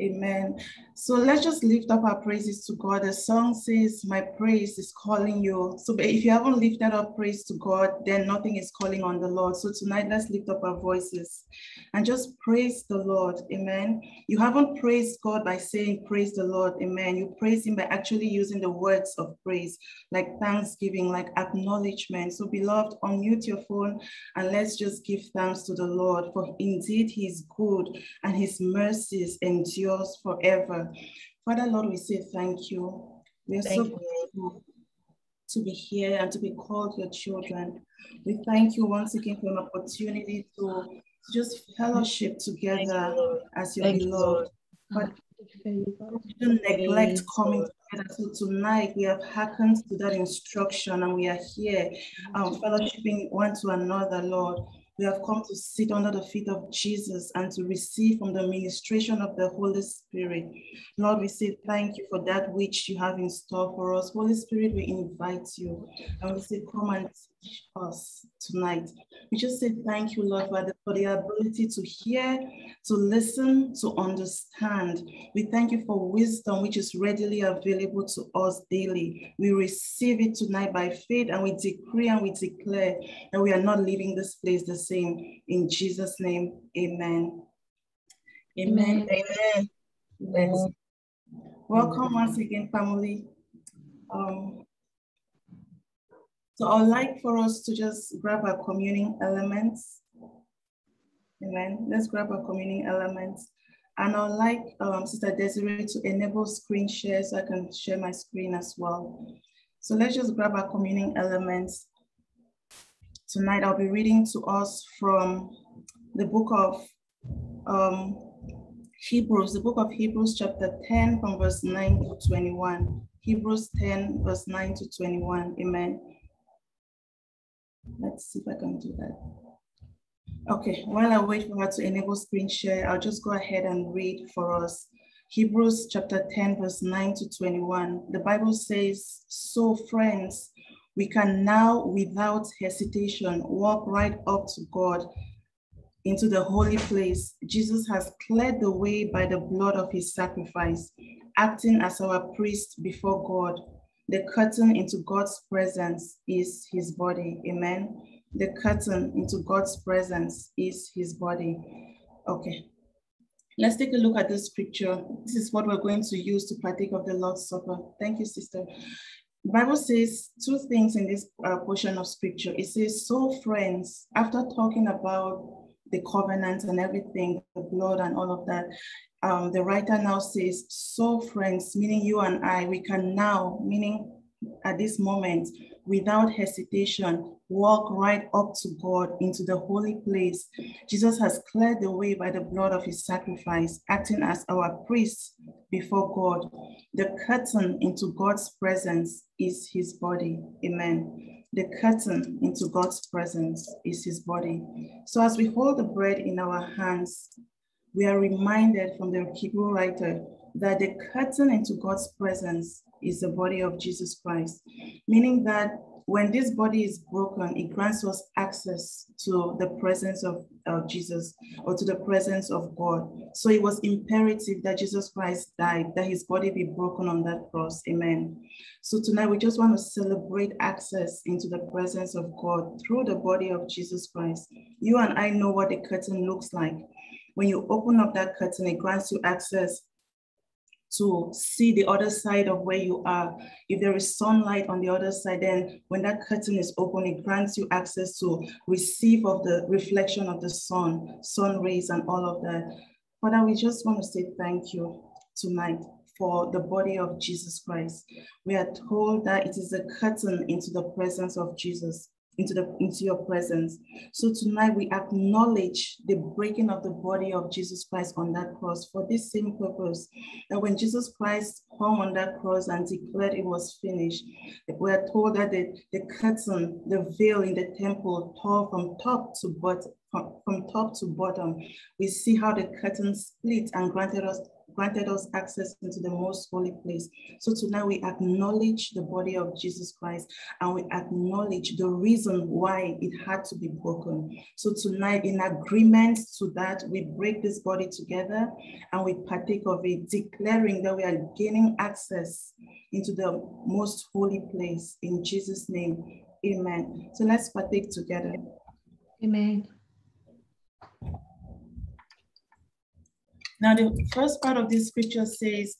Amen. So let's just lift up our praises to God. The song says, My praise is calling you. So if you haven't lifted up praise to God, then nothing is calling on the Lord. So tonight, let's lift up our voices and just praise the Lord. Amen. You haven't praised God by saying, Praise the Lord. Amen. You praise Him by actually using the words of praise, like thanksgiving, like acknowledgement. So, beloved, unmute your phone and let's just give thanks to the Lord, for indeed He is good and His mercies endure yours forever. Father, Lord, we say thank you. We are thank so grateful to be here and to be called your children. We thank you once again for an opportunity to just fellowship together you, as your thank beloved. but don't neglect coming together. So tonight we have hearkened to that instruction and we are here um, fellowshipping one to another, Lord. We have come to sit under the feet of Jesus and to receive from the ministration of the Holy Spirit. Lord, we say thank you for that which you have in store for us. Holy Spirit, we invite you and we say, come and us tonight. We just say thank you, Lord, for the, for the ability to hear, to listen, to understand. We thank you for wisdom, which is readily available to us daily. We receive it tonight by faith and we decree and we declare that we are not leaving this place the same. In Jesus' name, amen. Amen. Amen. amen. Welcome once again, family. Um, so I'd like for us to just grab our communing elements. Amen. Let's grab our communing elements. And I'd like um, Sister Desiree to enable screen share so I can share my screen as well. So let's just grab our communing elements. Tonight I'll be reading to us from the book of um, Hebrews, the book of Hebrews chapter 10 from verse 9 to 21. Hebrews 10 verse 9 to 21, amen. Let's see if I can do that. Okay, while I wait for her to enable screen share, I'll just go ahead and read for us. Hebrews chapter 10 verse 9 to 21. The Bible says, so friends, we can now without hesitation walk right up to God into the holy place. Jesus has cleared the way by the blood of his sacrifice, acting as our priest before God. The curtain into God's presence is his body. Amen. The curtain into God's presence is his body. Okay. Let's take a look at this scripture. This is what we're going to use to partake of the Lord's Supper. Thank you, sister. Bible says two things in this uh, portion of scripture. It says, so friends, after talking about the covenant and everything, the blood and all of that, um, the writer now says, so friends, meaning you and I, we can now, meaning at this moment, without hesitation, walk right up to God into the holy place. Jesus has cleared the way by the blood of his sacrifice, acting as our priest before God. The curtain into God's presence is his body. Amen. The curtain into God's presence is his body. So as we hold the bread in our hands, we are reminded from the Hebrew writer that the curtain into God's presence is the body of Jesus Christ, meaning that when this body is broken, it grants us access to the presence of uh, Jesus or to the presence of God. So it was imperative that Jesus Christ died, that his body be broken on that cross. Amen. So tonight we just want to celebrate access into the presence of God through the body of Jesus Christ. You and I know what the curtain looks like. When you open up that curtain, it grants you access to see the other side of where you are. If there is sunlight on the other side, then when that curtain is open, it grants you access to receive of the reflection of the sun, sun rays and all of that. Father, we just want to say thank you tonight for the body of Jesus Christ. We are told that it is a curtain into the presence of Jesus into the into your presence. So tonight we acknowledge the breaking of the body of Jesus Christ on that cross for this same purpose. That when Jesus Christ hung on that cross and declared it was finished, we are told that the, the curtain, the veil in the temple tore from top to bottom, from, from top to bottom. We see how the curtain split and granted us granted us access into the most holy place. So tonight we acknowledge the body of Jesus Christ and we acknowledge the reason why it had to be broken. So tonight, in agreement to that, we break this body together and we partake of it, declaring that we are gaining access into the most holy place in Jesus' name. Amen. So let's partake together. Amen. Now, the first part of this scripture says,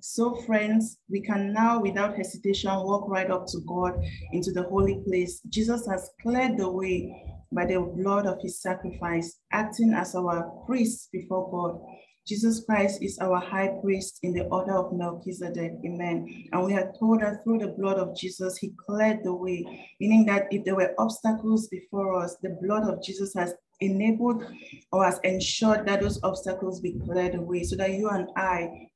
So, friends, we can now, without hesitation, walk right up to God into the holy place. Jesus has cleared the way by the blood of his sacrifice, acting as our priest before God. Jesus Christ is our high priest in the order of Melchizedek. Amen. And we are told that through the blood of Jesus, he cleared the way, meaning that if there were obstacles before us, the blood of Jesus has enabled or has ensured that those obstacles be cleared away so that you and I,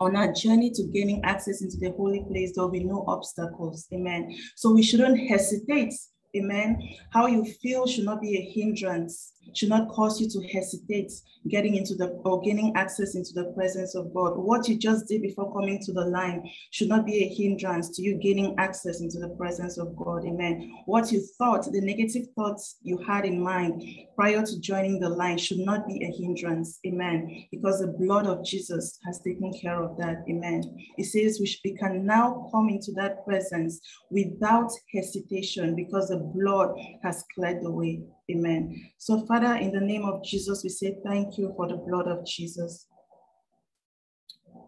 on our journey to gaining access into the holy place, there will be no obstacles. Amen. So we shouldn't hesitate Amen. How you feel should not be a hindrance, should not cause you to hesitate getting into the or gaining access into the presence of God. What you just did before coming to the line should not be a hindrance to you gaining access into the presence of God. Amen. What you thought, the negative thoughts you had in mind prior to joining the line should not be a hindrance. Amen. Because the blood of Jesus has taken care of that. Amen. It says we, we can now come into that presence without hesitation because the blood has cleared the way. Amen. So, Father, in the name of Jesus, we say thank you for the blood of Jesus.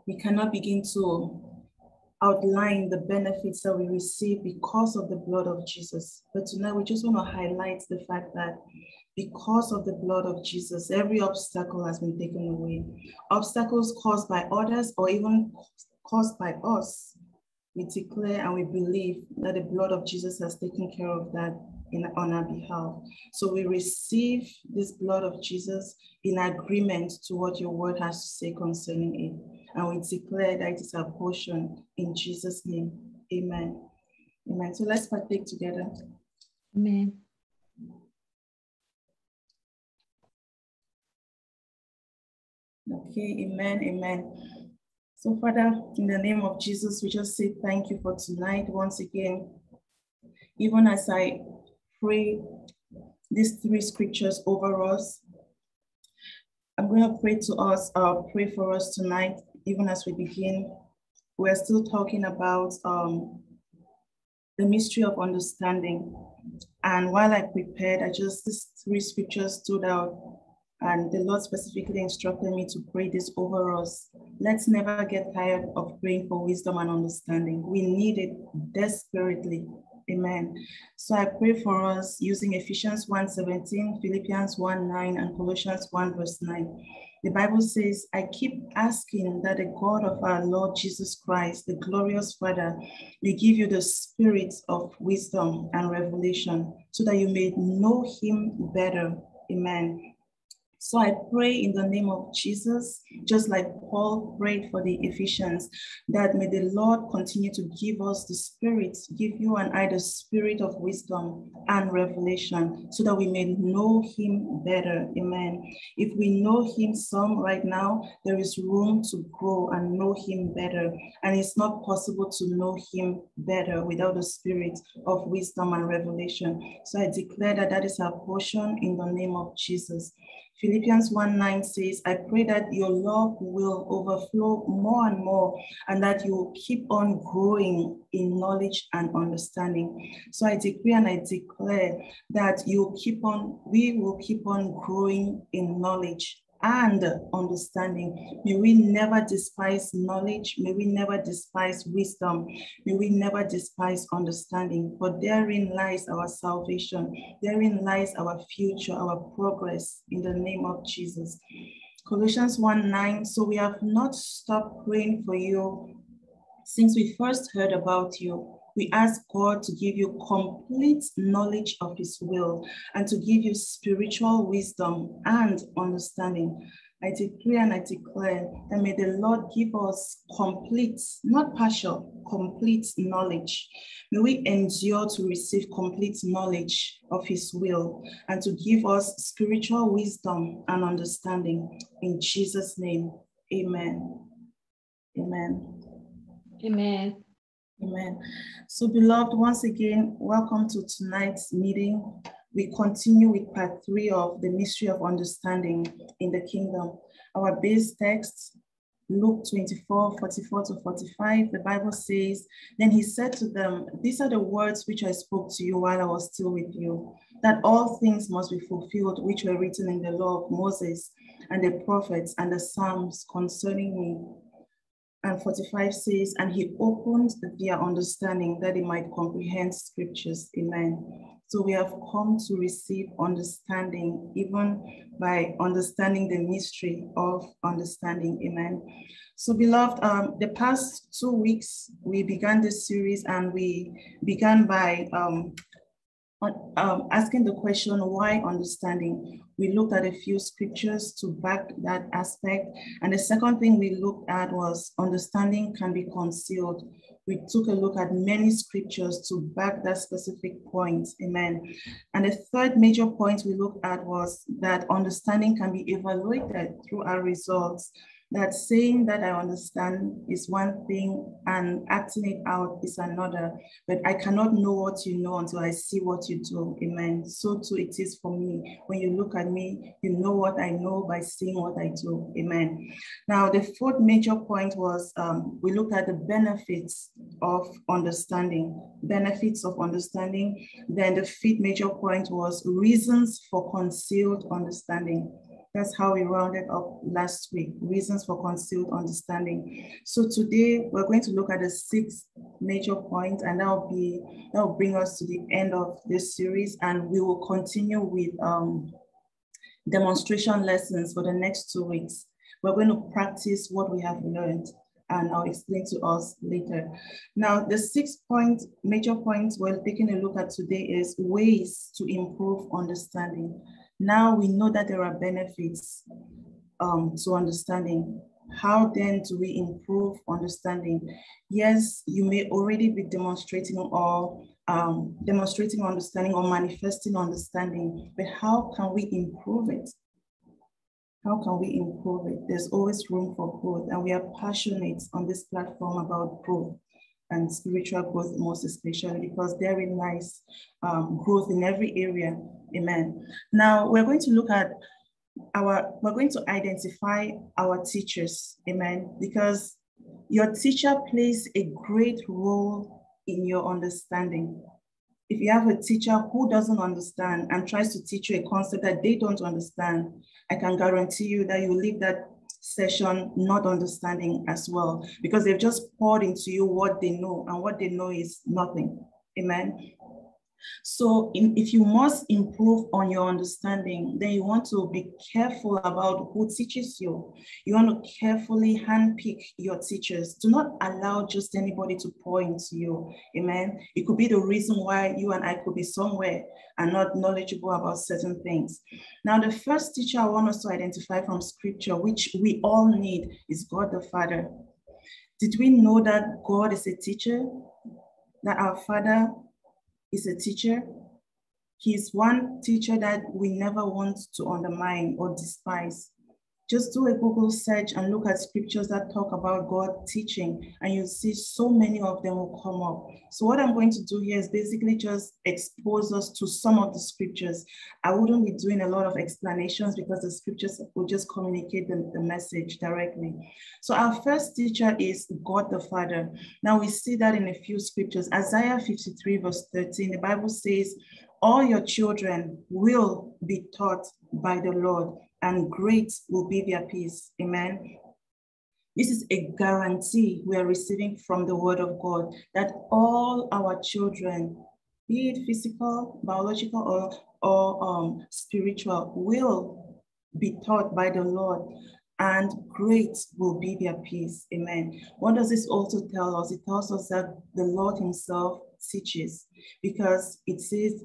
We cannot begin to outline the benefits that we receive because of the blood of Jesus. But tonight, we just want to highlight the fact that because of the blood of Jesus, every obstacle has been taken away. Obstacles caused by others or even caused by us we declare and we believe that the blood of Jesus has taken care of that in, on our behalf. So we receive this blood of Jesus in agreement to what your word has to say concerning it. And we declare that it is our portion in Jesus' name. Amen. Amen. So let's partake together. Amen. Okay, amen, amen. So, Father, in the name of Jesus, we just say thank you for tonight once again. Even as I pray these three scriptures over us, I'm going to pray to us, uh, pray for us tonight, even as we begin. We're still talking about um, the mystery of understanding. And while I prepared, I just, these three scriptures stood out and the Lord specifically instructed me to pray this over us. Let's never get tired of praying for wisdom and understanding. We need it desperately. Amen. So I pray for us using Ephesians 1:17, Philippians 1:9, and Colossians 1, verse 9. The Bible says, I keep asking that the God of our Lord Jesus Christ, the glorious Father, may give you the spirit of wisdom and revelation so that you may know him better. Amen. So I pray in the name of Jesus, just like Paul prayed for the Ephesians, that may the Lord continue to give us the spirit, give you and I the spirit of wisdom and revelation, so that we may know him better. Amen. If we know him some right now, there is room to grow and know him better. And it's not possible to know him better without the spirit of wisdom and revelation. So I declare that that is our portion in the name of Jesus. Philippians 1 9 says, I pray that your love will overflow more and more and that you will keep on growing in knowledge and understanding. So I decree and I declare that you keep on, we will keep on growing in knowledge and understanding. May we never despise knowledge. May we never despise wisdom. May we never despise understanding. For therein lies our salvation. Therein lies our future, our progress in the name of Jesus. Colossians 1 9. So we have not stopped praying for you since we first heard about you we ask God to give you complete knowledge of His will and to give you spiritual wisdom and understanding. I decree and I declare that may the Lord give us complete, not partial, complete knowledge. May we endure to receive complete knowledge of His will and to give us spiritual wisdom and understanding. In Jesus' name, Amen. Amen. Amen. Amen. So, beloved, once again, welcome to tonight's meeting. We continue with part three of the mystery of understanding in the kingdom. Our base text, Luke 24, 44 to 45, the Bible says, Then he said to them, These are the words which I spoke to you while I was still with you, that all things must be fulfilled which were written in the law of Moses and the prophets and the Psalms concerning me. And 45 says, And he opened their understanding that they might comprehend scriptures. Amen. So we have come to receive understanding, even by understanding the mystery of understanding. Amen. So, beloved, um, the past two weeks we began this series and we began by um, um, asking the question, why understanding? We looked at a few scriptures to back that aspect. And the second thing we looked at was understanding can be concealed. We took a look at many scriptures to back that specific point. Amen. And the third major point we looked at was that understanding can be evaluated through our results that saying that I understand is one thing and acting it out is another. But I cannot know what you know until I see what you do. Amen. So too it is for me. When you look at me, you know what I know by seeing what I do. Amen. Now, the fourth major point was um, we looked at the benefits of understanding, benefits of understanding. Then the fifth major point was reasons for concealed understanding. That's how we rounded up last week, reasons for concealed understanding. So today we're going to look at the six major points and that'll be, that'll bring us to the end of this series and we will continue with um, demonstration lessons for the next two weeks. We're going to practice what we have learned and I'll explain to us later. Now, the six point, major points we're taking a look at today is ways to improve understanding. Now we know that there are benefits um, to understanding. How then do we improve understanding? Yes, you may already be demonstrating or um, demonstrating understanding or manifesting understanding, but how can we improve it? How can we improve it? There's always room for growth, and we are passionate on this platform about growth and spiritual growth, most especially because therein lies um, growth in every area. Amen. Now we're going to look at our, we're going to identify our teachers. Amen. Because your teacher plays a great role in your understanding. If you have a teacher who doesn't understand and tries to teach you a concept that they don't understand, I can guarantee you that you leave that session not understanding as well because they've just poured into you what they know and what they know is nothing. Amen so in, if you must improve on your understanding, then you want to be careful about who teaches you. You want to carefully handpick your teachers. Do not allow just anybody to pour into you. Amen. It could be the reason why you and I could be somewhere and not knowledgeable about certain things. Now, the first teacher I want us to identify from scripture, which we all need, is God the Father. Did we know that God is a teacher? That our Father is a teacher. He's one teacher that we never want to undermine or despise. Just do a Google search and look at scriptures that talk about God teaching, and you'll see so many of them will come up. So, what I'm going to do here is basically just expose us to some of the scriptures. I wouldn't be doing a lot of explanations because the scriptures will just communicate the, the message directly. So, our first teacher is God the Father. Now, we see that in a few scriptures. Isaiah 53, verse 13, the Bible says, All your children will be taught by the Lord and great will be their peace. Amen. This is a guarantee we are receiving from the word of God that all our children, be it physical, biological, or, or um, spiritual, will be taught by the Lord and great will be their peace. Amen. What does this also tell us? It tells us that the Lord Himself teaches because it says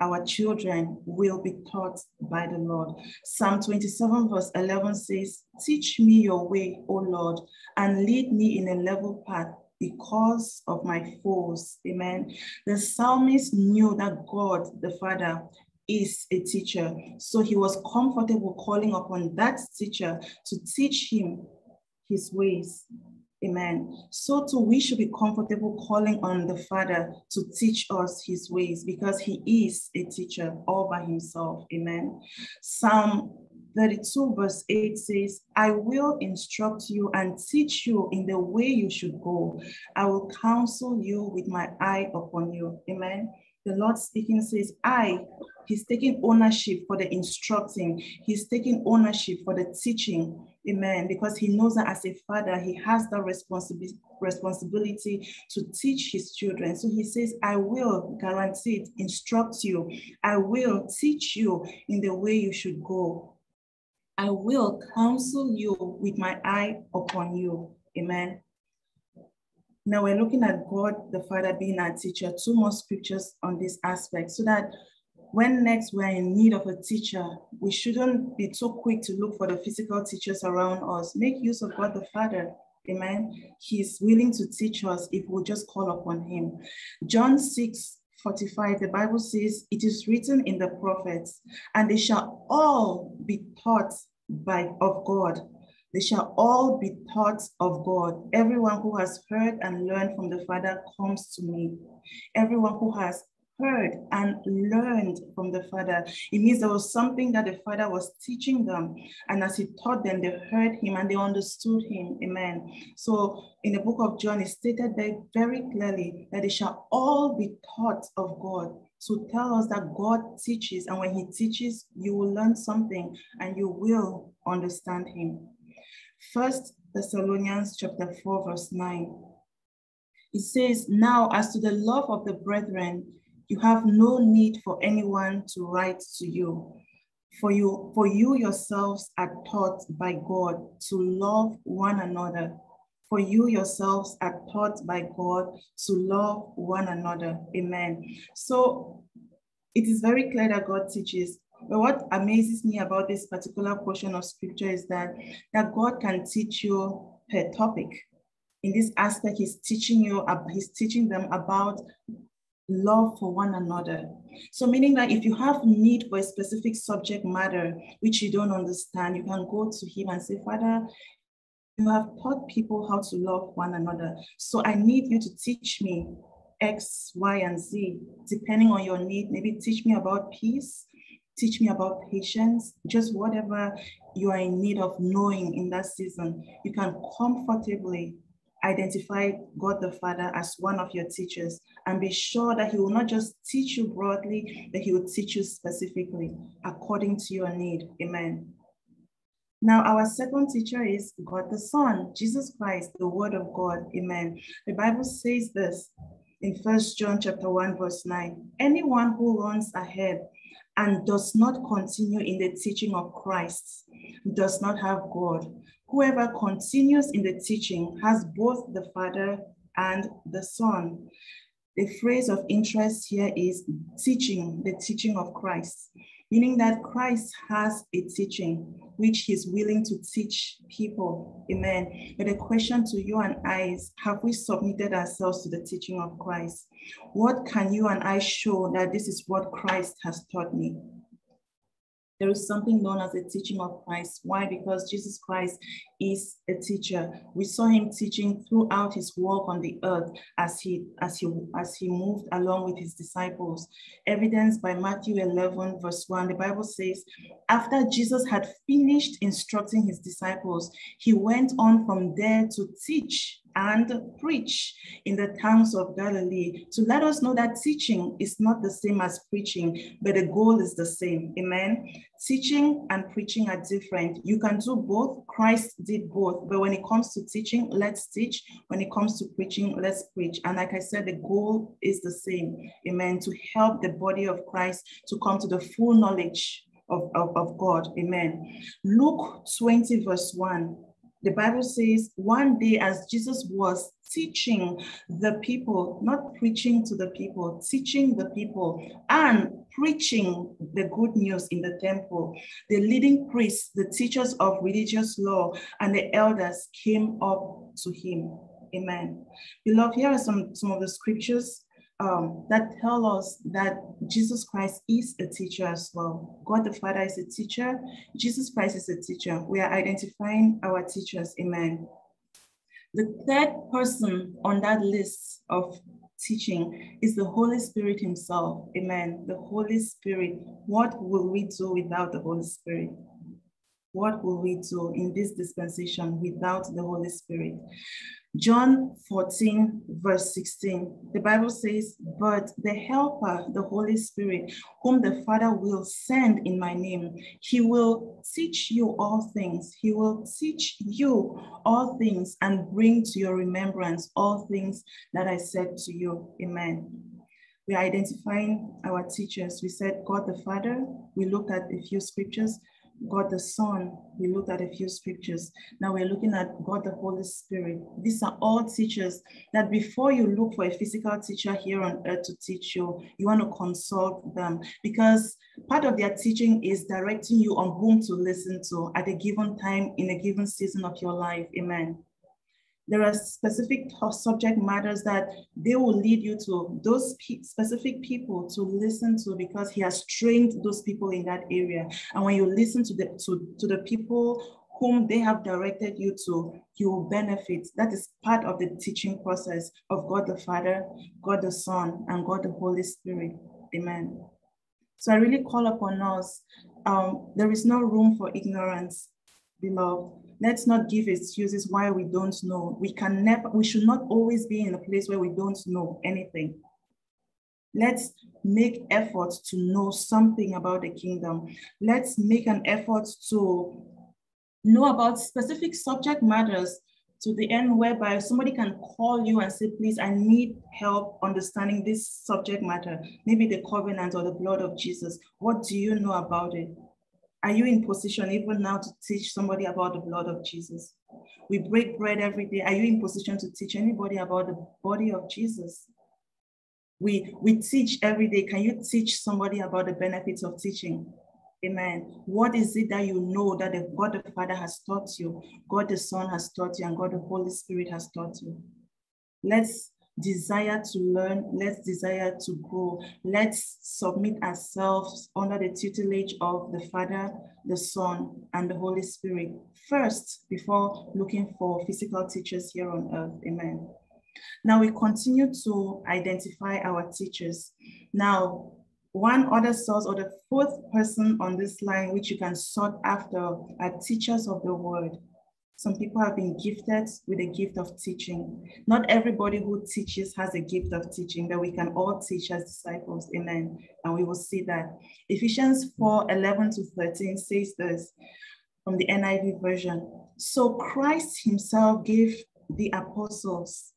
our children will be taught by the Lord. Psalm 27, verse 11 says, Teach me your way, O Lord, and lead me in a level path because of my foes. Amen. The psalmist knew that God, the Father, is a teacher. So he was comfortable calling upon that teacher to teach him his ways. Amen. So too, we should be comfortable calling on the Father to teach us his ways because he is a teacher all by himself. Amen. Psalm 32, verse 8 says, I will instruct you and teach you in the way you should go. I will counsel you with my eye upon you. Amen. The Lord speaking says, I, He's taking ownership for the instructing, He's taking ownership for the teaching. Amen. Because He knows that as a father, He has the responsibility responsibility to teach his children. So he says, I will guarantee it, instruct you. I will teach you in the way you should go. I will counsel you with my eye upon you. Amen. Now we're looking at God the Father being our teacher, two more scriptures on this aspect, so that when next we're in need of a teacher, we shouldn't be too quick to look for the physical teachers around us. Make use of God the Father. Amen. He's willing to teach us if we just call upon him. John 6 45, the Bible says, It is written in the prophets, and they shall all be taught by of God. They shall all be taught of God. Everyone who has heard and learned from the Father comes to me. Everyone who has heard and learned from the Father. It means there was something that the Father was teaching them. And as He taught them, they heard Him and they understood Him. Amen. So in the book of John, it stated very, very clearly that they shall all be taught of God. So tell us that God teaches, and when He teaches, you will learn something and you will understand Him. First Thessalonians chapter 4, verse 9. It says, Now as to the love of the brethren, you have no need for anyone to write to you. For you, for you yourselves are taught by God to love one another. For you yourselves are taught by God to love one another. Amen. So it is very clear that God teaches. But what amazes me about this particular portion of scripture is that, that God can teach you per topic. In this aspect, he's teaching you, he's teaching them about love for one another. So meaning that if you have need for a specific subject matter which you don't understand, you can go to him and say, Father, you have taught people how to love one another. So I need you to teach me X, Y, and Z, depending on your need. Maybe teach me about peace, teach me about patience, just whatever you are in need of knowing in that season. You can comfortably identify God the Father as one of your teachers and be sure that He will not just teach you broadly, but He will teach you specifically according to your need. Amen. Now, our second teacher is God the Son, Jesus Christ, the Word of God. Amen. The Bible says this in First John chapter 1, verse 9. Anyone who runs ahead and does not continue in the teaching of Christ does not have God. Whoever continues in the teaching has both the Father and the Son. The phrase of interest here is teaching, the teaching of Christ, meaning that Christ has a teaching which he's willing to teach people. Amen. But the question to you and I is have we submitted ourselves to the teaching of Christ? What can you and I show that this is what Christ has taught me? There is something known as the teaching of Christ. Why? Because Jesus Christ is a teacher. We saw him teaching throughout his walk on the earth as he as he as he moved along with his disciples. Evidenced by Matthew 11, verse 1. The Bible says, after Jesus had finished instructing his disciples, he went on from there to teach and preach in the towns of Galilee to let us know that teaching is not the same as preaching, but the goal is the same. Amen. Teaching and preaching are different. You can do both. Christ did both. But when it comes to teaching, let's teach. When it comes to preaching, let's preach. And like I said, the goal is the same. Amen. To help the body of Christ to come to the full knowledge of, of, of God. Amen. Luke 20, verse 1 the Bible says one day as Jesus was teaching the people, not preaching to the people, teaching the people and preaching the good news in the temple, the leading priests, the teachers of religious law, and the elders came up to him. Amen. Beloved, here are some, some of the scriptures um, that tell us that Jesus Christ is a teacher as well. God the Father is a teacher. Jesus Christ is a teacher. We are identifying our teachers. Amen. The third person on that list of teaching is the Holy Spirit Himself. Amen. The Holy Spirit. What will we do without the Holy Spirit? What will we do in this dispensation without the Holy Spirit? John 14, verse 16, the Bible says, But the Helper, the Holy Spirit, whom the Father will send in my name, he will teach you all things. He will teach you all things and bring to your remembrance all things that I said to you. Amen. We are identifying our teachers. We said God the Father. We looked at a few scriptures. God the Son, we looked at a few scriptures. Now we're looking at God the Holy Spirit. These are all teachers that before you look for a physical teacher here on earth to teach you, you want to consult them because part of their teaching is directing you on whom to listen to at a given time in a given season of your life. Amen there are specific subject matters that they will lead you to those pe specific people to listen to because he has trained those people in that area. And when you listen to the to, to the people whom they have directed you to, you will benefit. That is part of the teaching process of God the Father, God the Son, and God the Holy Spirit. Amen. So I really call upon us. Um, there is no room for ignorance, beloved let's not give excuses why we don't know. We can never, we should not always be in a place where we don't know anything. Let's make efforts to know something about the kingdom. Let's make an effort to know about specific subject matters to the end whereby somebody can call you and say, please, I need help understanding this subject matter, maybe the covenant or the blood of Jesus. What do you know about it? Are you in position even now to teach somebody about the blood of Jesus? We break bread every day. Are you in position to teach anybody about the body of Jesus? We, we teach every day. Can you teach somebody about the benefits of teaching? Amen. What is it that you know that the God the Father has taught you, God the Son has taught you, and God the Holy Spirit has taught you? Let's desire to learn, let's desire to grow. Let's submit ourselves under the tutelage of the Father, the Son, and the Holy Spirit first before looking for physical teachers here on earth. Amen. Now we continue to identify our teachers. Now, one other source or the fourth person on this line, which you can sort after, are teachers of the word. Some people have been gifted with a gift of teaching. Not everybody who teaches has a gift of teaching, but we can all teach as disciples. Amen. And we will see that. Ephesians 4 11 to 13 says this from the NIV version. So Christ himself gave the apostles,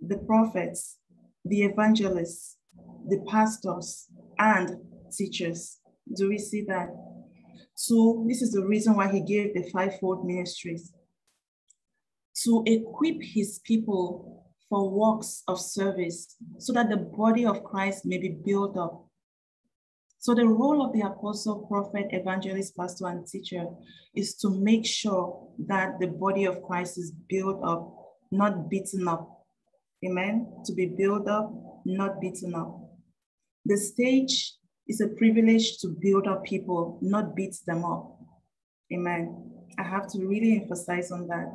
the prophets, the evangelists, the pastors, and teachers. Do we see that? So this is the reason why he gave the fivefold ministries. To equip his people for works of service so that the body of Christ may be built up. So the role of the apostle, prophet, evangelist, pastor, and teacher is to make sure that the body of Christ is built up, not beaten up. Amen. To be built up, not beaten up. The stage it's a privilege to build up people, not beat them up. Amen. I have to really emphasize on that.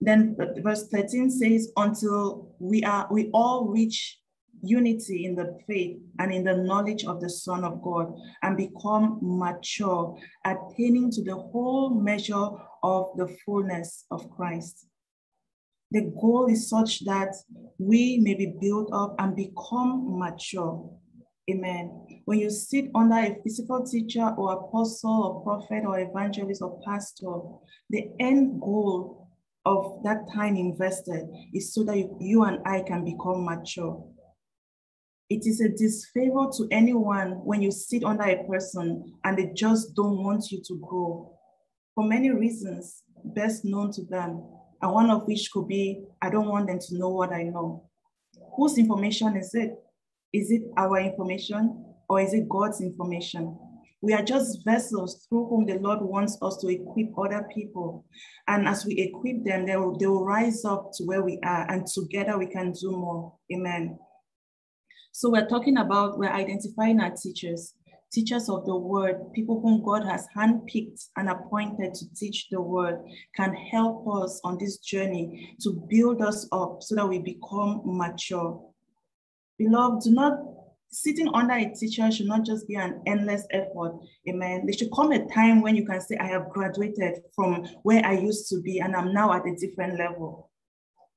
Then verse 13 says, until we are we all reach unity in the faith and in the knowledge of the Son of God and become mature, attaining to the whole measure of the fullness of Christ. The goal is such that we may be built up and become mature. Amen. When you sit under a physical teacher or apostle or prophet or evangelist or pastor, the end goal of that time invested is so that you, you and I can become mature. It is a disfavor to anyone when you sit under a person and they just don't want you to grow for many reasons best known to them. And one of which could be, I don't want them to know what I know. Whose information is it? Is it our information or is it God's information? We are just vessels through whom the Lord wants us to equip other people. And as we equip them, they will, they will rise up to where we are, and together we can do more. Amen. So we're talking about, we're identifying our teachers, teachers of the word, people whom God has handpicked and appointed to teach the word, can help us on this journey to build us up so that we become mature. Beloved, do not sitting under a teacher should not just be an endless effort. Amen. There should come a time when you can say, I have graduated from where I used to be and I'm now at a different level.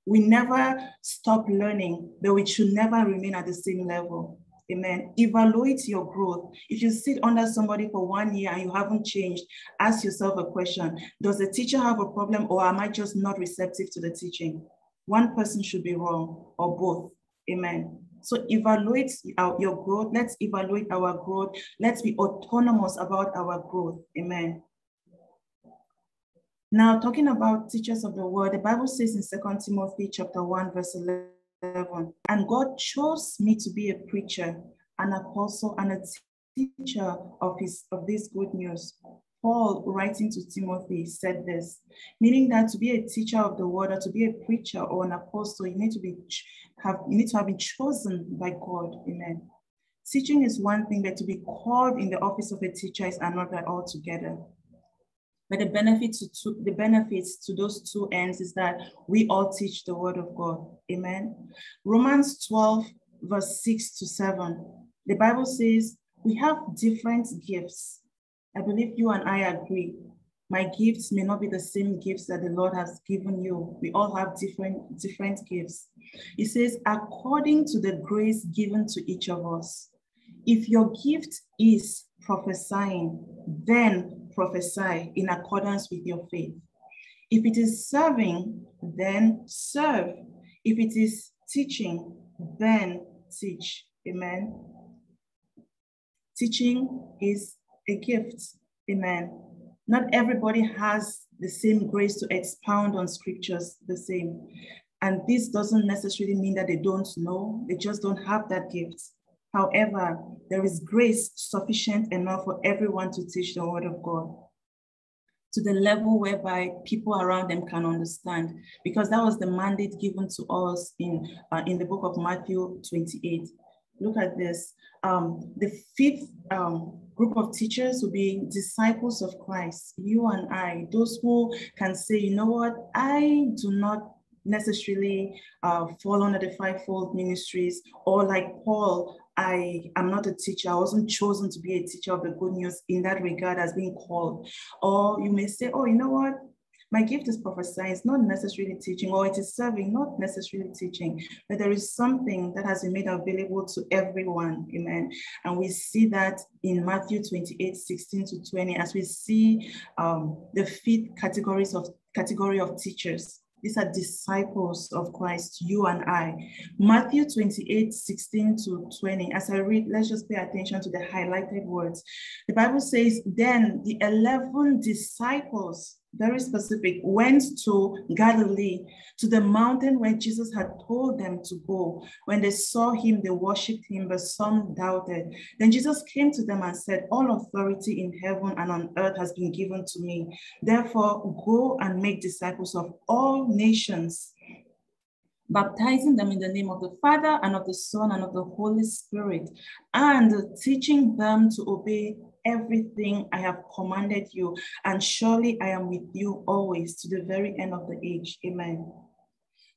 We never stop learning, but we should never remain at the same level. Amen. Evaluate your growth. If you sit under somebody for one year and you haven't changed, ask yourself a question Does the teacher have a problem, or am I just not receptive to the teaching? One person should be wrong, or both. Amen. So evaluate our, your growth. Let's evaluate our growth. Let's be autonomous about our growth. Amen. Now, talking about teachers of the word, the Bible says in Second Timothy chapter 1, verse 11, and God chose me to be a preacher, an apostle, and a teacher of his of this good news. Paul, writing to Timothy, said this, meaning that to be a teacher of the word or to be a preacher or an apostle, you need to be have you need to have been chosen by God. Amen. Teaching is one thing, but to be called in the office of a teacher is another altogether. But the benefits to, the benefits to those two ends is that we all teach the word of God. Amen. Romans 12, verse 6 to 7. The Bible says we have different gifts. I believe you and I agree. My gifts may not be the same gifts that the Lord has given you. We all have different, different gifts. He says, according to the grace given to each of us. If your gift is prophesying, then prophesy in accordance with your faith. If it is serving, then serve. If it is teaching, then teach. Amen. Teaching is a gift. Amen. Not everybody has the same grace to expound on scriptures the same. And this doesn't necessarily mean that they don't know, they just don't have that gift. However, there is grace sufficient enough for everyone to teach the word of God to the level whereby people around them can understand, because that was the mandate given to us in, uh, in the book of Matthew 28. Look at this. Um, the fifth um, group of teachers will be disciples of Christ, you and I, those who can say, you know what, I do not necessarily uh, fall under the fivefold ministries, or like Paul, I am not a teacher. I wasn't chosen to be a teacher of the good news in that regard as being called. Or you may say, oh, you know what? My gift is prophesying. It's not necessarily teaching, or it is serving, not necessarily teaching. But there is something that has been made available to everyone. Amen. And we see that in Matthew 28, 16 to 20, as we see um, the fifth categories of category of teachers these are disciples of Christ, you and I. Matthew 28, 16 to 20. As I read, let's just pay attention to the highlighted words. The Bible says, Then the 11 disciples very specific, went to Galilee, to the mountain where Jesus had told them to go. When they saw him, they worshiped him, but some doubted. Then Jesus came to them and said, All authority in heaven and on earth has been given to me. Therefore, go and make disciples of all nations baptizing them in the name of the Father and of the Son and of the Holy Spirit, and teaching them to obey everything I have commanded you, and surely I am with you always to the very end of the age. Amen.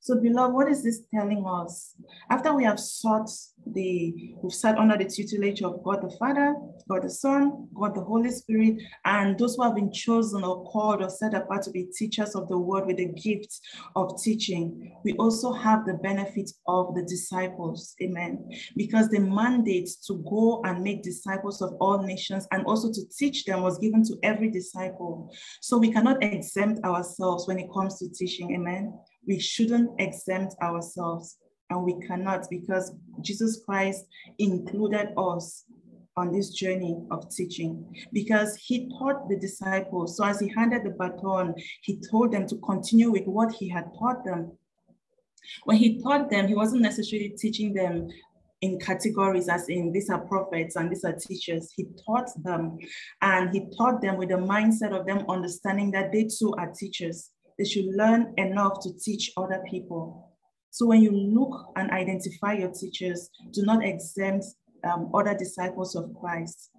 So, beloved, what is this telling us? After we have sought the, we've sat under the tutelage of God the Father, God the Son, God the Holy Spirit, and those who have been chosen or called or set apart to be teachers of the word with the gift of teaching, we also have the benefit of the disciples. Amen. Because the mandate to go and make disciples of all nations and also to teach them was given to every disciple. So we cannot exempt ourselves when it comes to teaching. Amen we shouldn't exempt ourselves and we cannot because Jesus Christ included us on this journey of teaching because he taught the disciples. So as he handed the baton, he told them to continue with what he had taught them. When he taught them, he wasn't necessarily teaching them in categories as in these are prophets and these are teachers. He taught them and he taught them with the mindset of them understanding that they too are teachers they should learn enough to teach other people. So when you look and identify your teachers, do not exempt um, other disciples of Christ.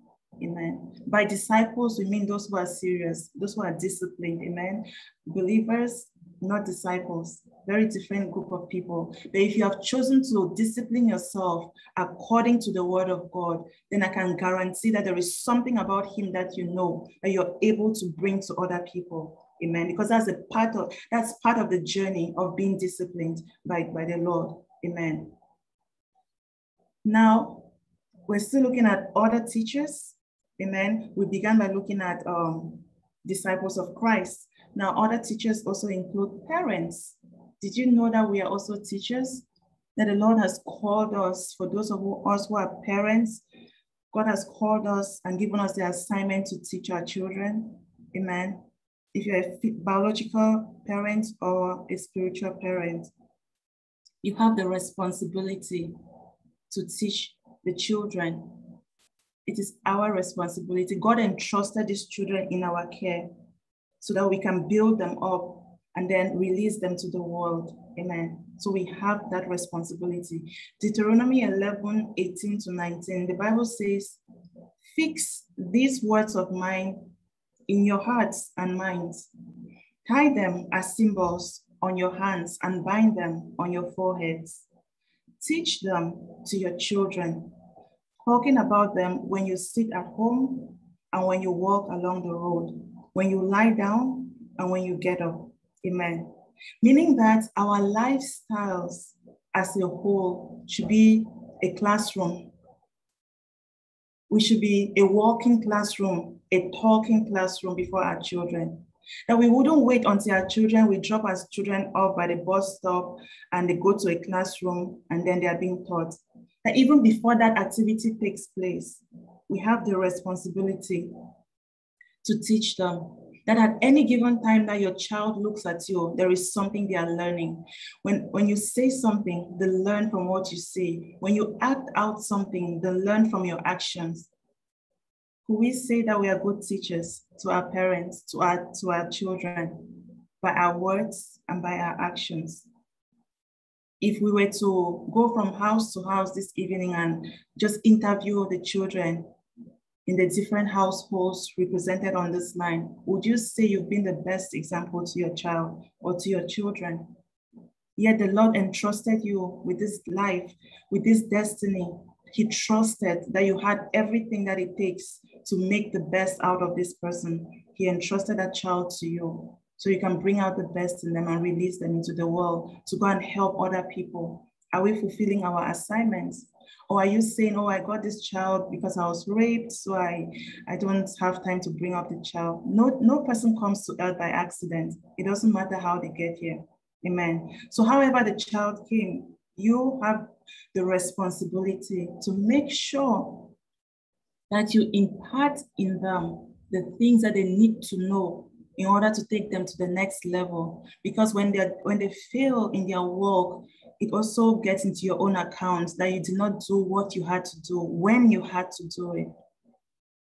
Amen. By disciples, we mean those who are serious, those who are disciplined. Amen. Believers, not disciples. Very different group of people. But if you have chosen to discipline yourself according to the word of God, then I can guarantee that there is something about him that you know that you're able to bring to other people. Amen. Because that's a part of that's part of the journey of being disciplined by, by the Lord. Amen. Now we're still looking at other teachers. Amen. We began by looking at um, disciples of Christ. Now, other teachers also include parents. Did you know that we are also teachers? That the Lord has called us, for those of us who are parents, God has called us and given us the assignment to teach our children. Amen. If you're a biological parent or a spiritual parent, you have the responsibility to teach the children. It is our responsibility. God entrusted these children in our care so that we can build them up and then release them to the world. Amen. So we have that responsibility. Deuteronomy 11, 18 to 19, the Bible says, Fix these words of mine in your hearts and minds. Tie them as symbols on your hands and bind them on your foreheads. Teach them to your children, talking about them when you sit at home and when you walk along the road when you lie down and when you get up. Amen. Meaning that our lifestyles as a whole should be a classroom. We should be a walking classroom, a talking classroom before our children. That we wouldn't wait until our children, we drop our children off by the bus stop and they go to a classroom and then they are being taught. That even before that activity takes place, we have the responsibility to teach them that at any given time that your child looks at you, there is something they are learning. When, when you say something, they learn from what you say. When you act out something, they learn from your actions. Could we say that we are good teachers to our parents, to our, to our children, by our words and by our actions? If we were to go from house to house this evening and just interview the children, in the different households represented on this line, would you say you've been the best example to your child or to your children? Yet the Lord entrusted you with this life, with this destiny. He trusted that you had everything that it takes to make the best out of this person. He entrusted that child to you so you can bring out the best in them and release them into the world to go and help other people. Are we fulfilling our assignments? Or are you saying, oh, I got this child because I was raped, so I, I don't have time to bring up the child? No, no person comes to earth by accident. It doesn't matter how they get here. Amen. So however the child came, you have the responsibility to make sure that you impart in them the things that they need to know in order to take them to the next level. Because when they when they fail in their work, it also gets into your own account that you did not do what you had to do when you had to do it.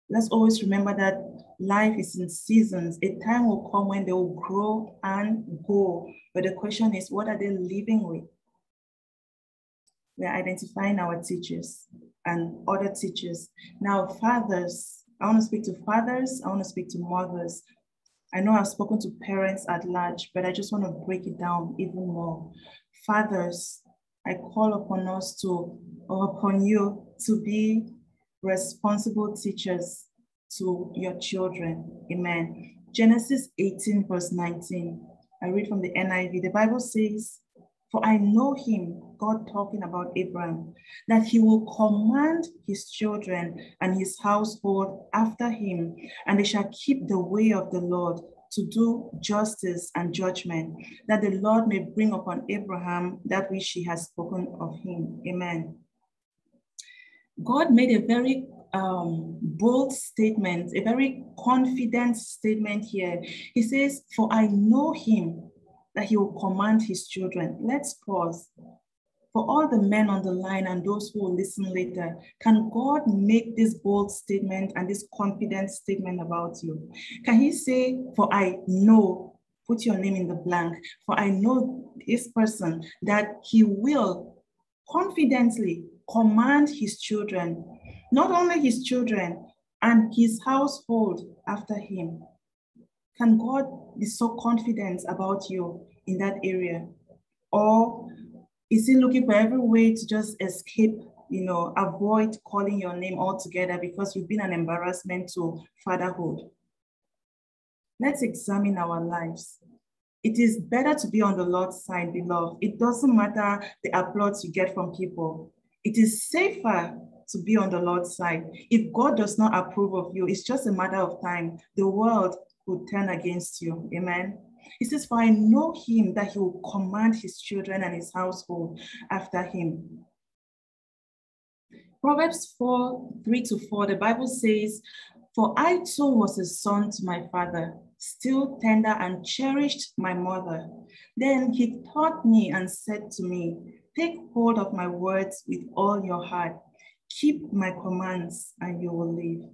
Let's always remember that life is in seasons. A time will come when they will grow and go. But the question is, what are they living with? We're identifying our teachers and other teachers. Now, fathers, I want to speak to fathers, I want to speak to mothers. I know I've spoken to parents at large, but I just want to break it down even more. Fathers, I call upon us to, or upon you, to be responsible teachers to your children. Amen. Genesis 18, verse 19. I read from the NIV. The Bible says, For I know him, God talking about Abraham, that he will command his children and his household after him, and they shall keep the way of the Lord to do justice and judgment, that the Lord may bring upon Abraham that which he has spoken of him. Amen. God made a very um, bold statement, a very confident statement here. He says, For I know him that he will command his children. Let's pause for all the men on the line and those who will listen later, can God make this bold statement and this confident statement about you? Can He say, For I know put your name in the blank, for I know this person that he will confidently command his children, not only his children, and his household after him. Can God be so confident about you in that area? Or is he looking for every way to just escape, you know, avoid calling your name altogether because you've been an embarrassment to fatherhood? Let's examine our lives. It is better to be on the Lord's side, beloved. It doesn't matter the applause you get from people. It is safer to be on the Lord's side. If God does not approve of you, it's just a matter of time. The world will turn against you. Amen. He says, For I know him that he will command his children and his household after him. Proverbs 4 3 to 4, the Bible says, For I too was a son to my father, still tender and cherished my mother. Then he taught me and said to me, Take hold of my words with all your heart, keep my commands, and you will live.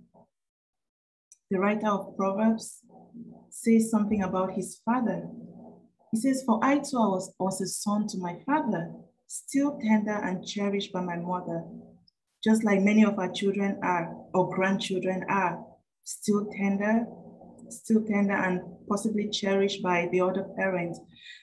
The writer of Proverbs says something about his father. He says, For I too was, was a son to my father, still tender and cherished by my mother, just like many of our children are, or grandchildren are, still tender, still tender and possibly cherished by the other parent.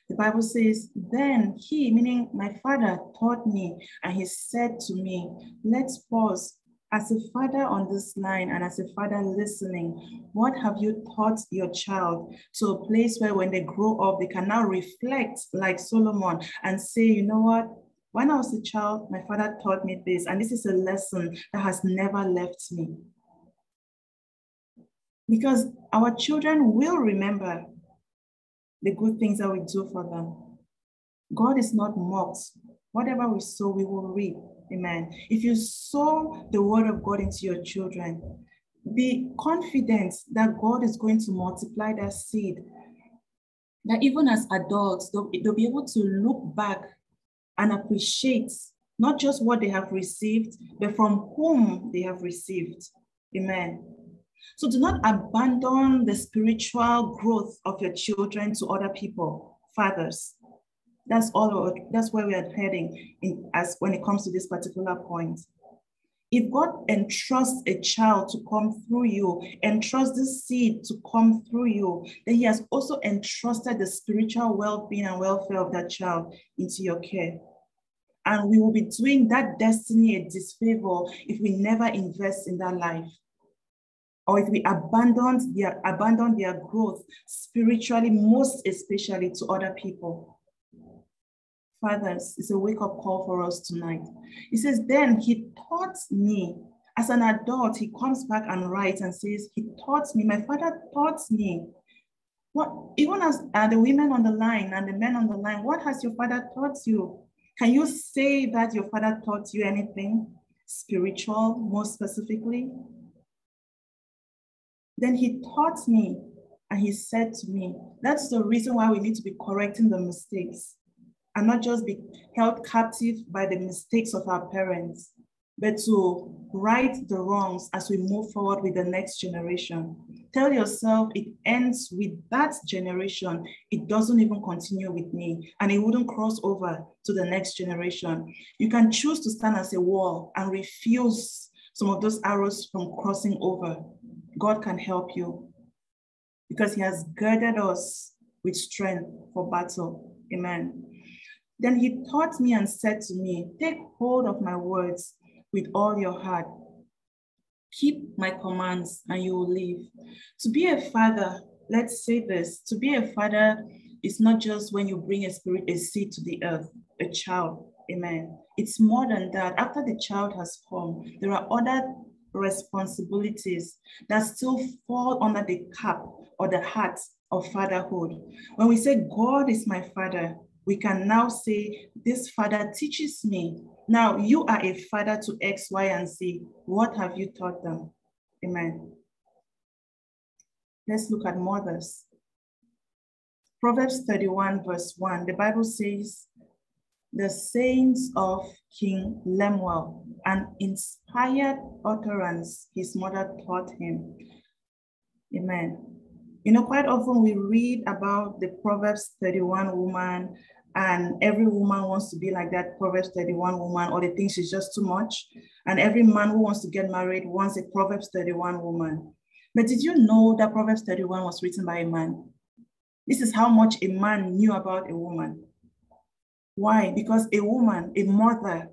The Bible says, Then he, meaning my father, taught me, and he said to me, Let's pause as a father on this line and as a father listening, what have you taught your child to a place where when they grow up, they can now reflect like Solomon and say, you know what? When I was a child, my father taught me this, and this is a lesson that has never left me. Because our children will remember the good things that we do for them. God is not mocked. Whatever we sow, we will reap. Amen. If you sow the word of God into your children, be confident that God is going to multiply that seed. That even as adults, they'll, they'll be able to look back and appreciate not just what they have received, but from whom they have received. Amen. So do not abandon the spiritual growth of your children to other people, fathers. That's all. That's where we are heading in, as when it comes to this particular point. If God entrusts a child to come through you, entrusts this seed to come through you, then He has also entrusted the spiritual well-being and welfare of that child into your care. And we will be doing that destiny a disfavor if we never invest in that life or if we abandon their abandon their growth spiritually, most especially to other people. Fathers, it's a wake up call for us tonight. He says, Then he taught me. As an adult, he comes back and writes and says, He taught me. My father taught me. What, even as uh, the women on the line and the men on the line, what has your father taught you? Can you say that your father taught you anything spiritual, more specifically? Then he taught me and he said to me, That's the reason why we need to be correcting the mistakes and not just be held captive by the mistakes of our parents, but to right the wrongs as we move forward with the next generation. Tell yourself it ends with that generation. It doesn't even continue with me, and it wouldn't cross over to the next generation. You can choose to stand as a wall and refuse some of those arrows from crossing over. God can help you because He has girded us with strength for battle. Amen. Then he taught me and said to me, Take hold of my words with all your heart. Keep my commands and you will live. To be a father, let's say this to be a father is not just when you bring a spirit, a seed to the earth, a child. Amen. It's more than that. After the child has come, there are other responsibilities that still fall under the cap or the hat of fatherhood. When we say God is my father, we can now say, This father teaches me. Now you are a father to X, Y, and Z. What have you taught them? Amen. Let's look at mothers. Proverbs 31, verse 1, the Bible says, The sayings of King Lemuel, an inspired utterance his mother taught him. Amen. You know, quite often we read about the Proverbs 31 woman, and every woman wants to be like that Proverbs 31 woman, or they think she's just too much. And every man who wants to get married wants a Proverbs 31 woman. But did you know that Proverbs 31 was written by a man? This is how much a man knew about a woman. Why? Because a woman, a mother,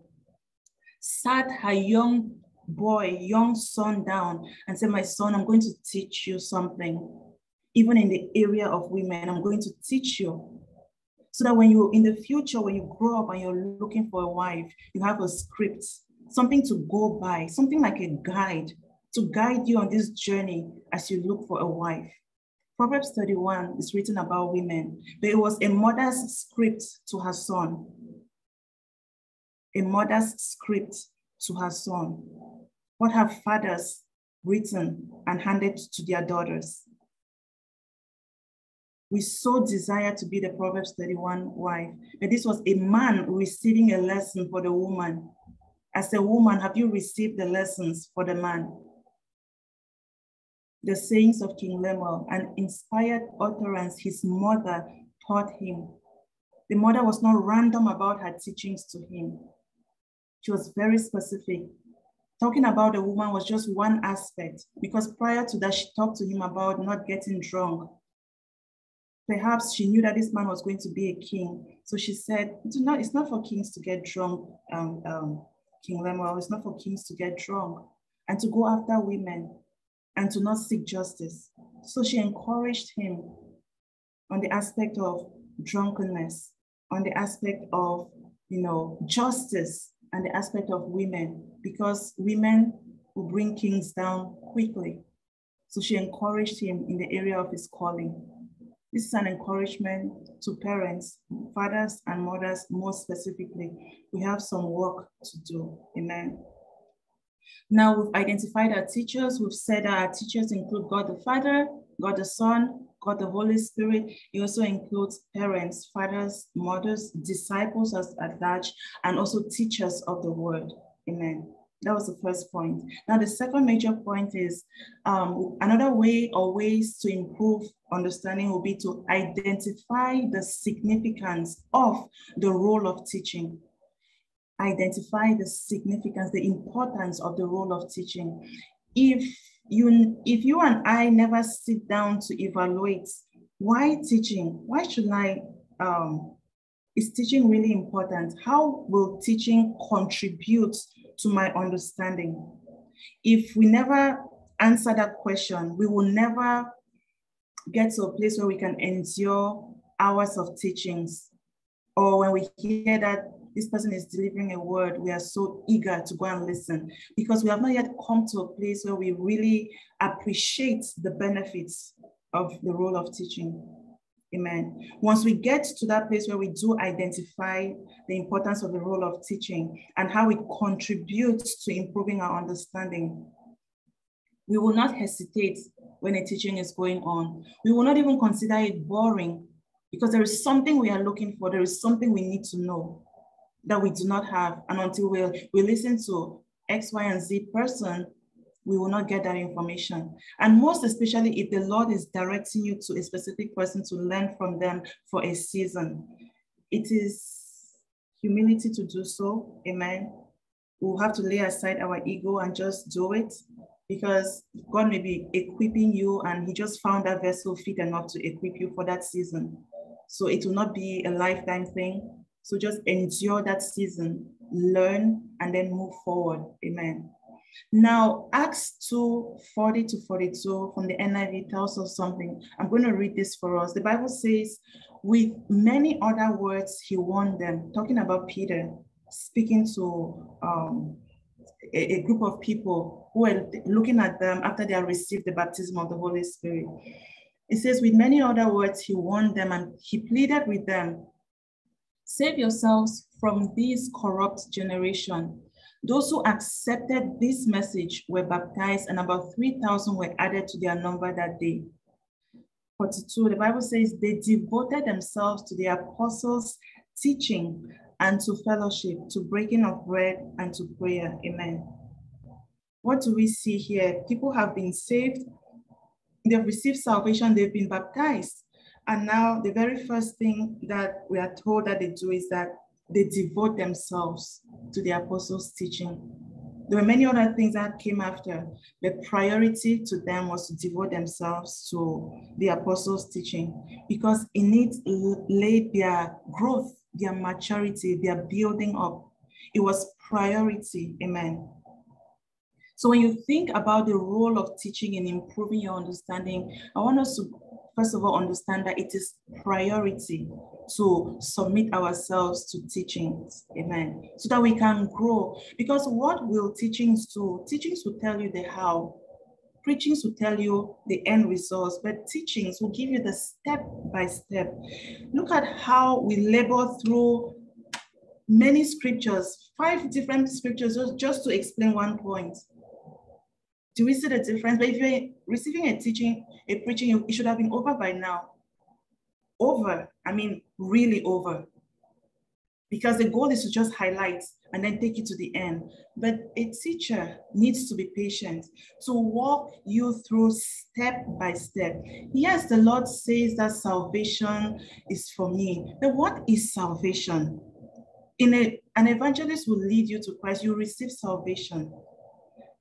sat her young boy, young son down and said, My son, I'm going to teach you something. Even in the area of women, I'm going to teach you. So that when you, in the future, when you grow up and you're looking for a wife, you have a script, something to go by, something like a guide to guide you on this journey as you look for a wife. Proverbs 31 is written about women, but it was a mother's script to her son. A mother's script to her son. What have fathers written and handed to their daughters? We so desire to be the Proverbs 31 wife, but this was a man receiving a lesson for the woman. As a woman, have you received the lessons for the man? the sayings of King Lemuel, an inspired utterance his mother taught him. The mother was not random about her teachings to him. She was very specific. Talking about the woman was just one aspect, because prior to that, she talked to him about not getting drunk. Perhaps she knew that this man was going to be a king. So she said, it's not, It's not for kings to get drunk, um, um, King Lemuel. It's not for kings to get drunk and to go after women and to not seek justice. So she encouraged him on the aspect of drunkenness, on the aspect of, you know, justice and the aspect of women, because women will bring kings down quickly. So she encouraged him in the area of his calling. This is an encouragement to parents, fathers and mothers, more specifically. We have some work to do. Amen. Now we've identified our teachers. We've said our teachers include God the Father, God the Son, God the Holy Spirit. It also includes parents, fathers, mothers, disciples as at large, and also teachers of the word. Amen. That was the first point. Now, the second major point is um, another way or ways to improve understanding will be to identify the significance of the role of teaching identify the significance, the importance of the role of teaching. If you, if you and I never sit down to evaluate why teaching, why should I, um, is teaching really important? How will teaching contribute to my understanding? If we never answer that question, we will never get to a place where we can endure hours of teachings. Or when we hear that this person is delivering a word, we are so eager to go and listen because we have not yet come to a place where we really appreciate the benefits of the role of teaching. Amen. Once we get to that place where we do identify the importance of the role of teaching and how it contributes to improving our understanding, we will not hesitate when a teaching is going on. We will not even consider it boring because there is something we are looking for, there is something we need to know that we do not have. And until we, we listen to X, Y, and Z person, we will not get that information. And most especially if the Lord is directing you to a specific person to learn from them for a season. It is humility to do so. Amen. We'll have to lay aside our ego and just do it because God may be equipping you and He just found that vessel fit enough to equip you for that season. So it will not be a lifetime thing. So just endure that season, learn, and then move forward. Amen. Now, Acts 2 40 to 42 from the NIV tells us something. I'm going to read this for us. The Bible says, with many other words, he warned them, talking about Peter, speaking to um, a, a, group of people who were looking at them after they had received the baptism of the Holy Spirit. It says, with many other words, he warned them and he pleaded with them Save yourselves from this corrupt generation. Those who accepted this message were baptized, and about 3,000 were added to their number that day. 42, the Bible says they devoted themselves to the apostles' teaching and to fellowship, to breaking of bread and to prayer. Amen. What do we see here? People have been saved they've received salvation, they've been baptized. And now the very first thing that we are told that they do is that they devote themselves to the apostles' teaching. There were many other things that came after. but priority to them was to devote themselves to the apostles' teaching because in it laid their growth, their maturity, their building up. It was priority. Amen. So when you think about the role of teaching in improving your understanding, I want us to first of all understand that it is priority to submit ourselves to teachings. Amen. So that we can grow. Because what will teachings do? Teachings will tell you the how. Preachings will tell you the end results, but teachings will give you the step by step. Look at how we labor through many scriptures, five different scriptures, just to explain one point. Do we see the difference? But if you're receiving a teaching, a preaching, it should have been over by now. Over, I mean, really over. Because the goal is to just highlight and then take it to the end. But a teacher needs to be patient to walk you through step by step. Yes, the Lord says that salvation is for me. But what is salvation? In a, an evangelist will lead you to Christ, you receive salvation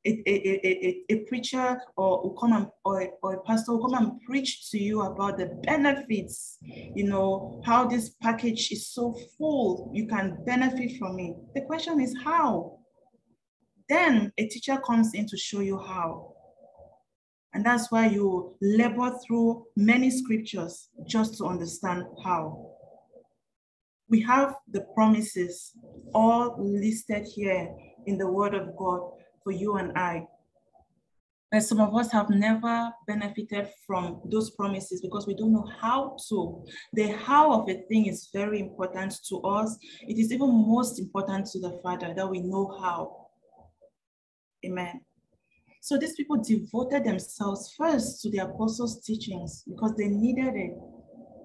a, a, a, preacher or come and, or, or a pastor will come and preach to you about the benefits, you know, how this package is so full, you can benefit from it. The question is how? Then a teacher comes in to show you how. And that's why you labor through many scriptures just to understand how. We have the promises all listed here in the Word of God for you and I. And some of us have never benefited from those promises because we don't know how to. The how of a thing is very important to us. It is even most important to the Father that we know how. Amen. So these people devoted themselves first to the apostles' teachings because they needed it.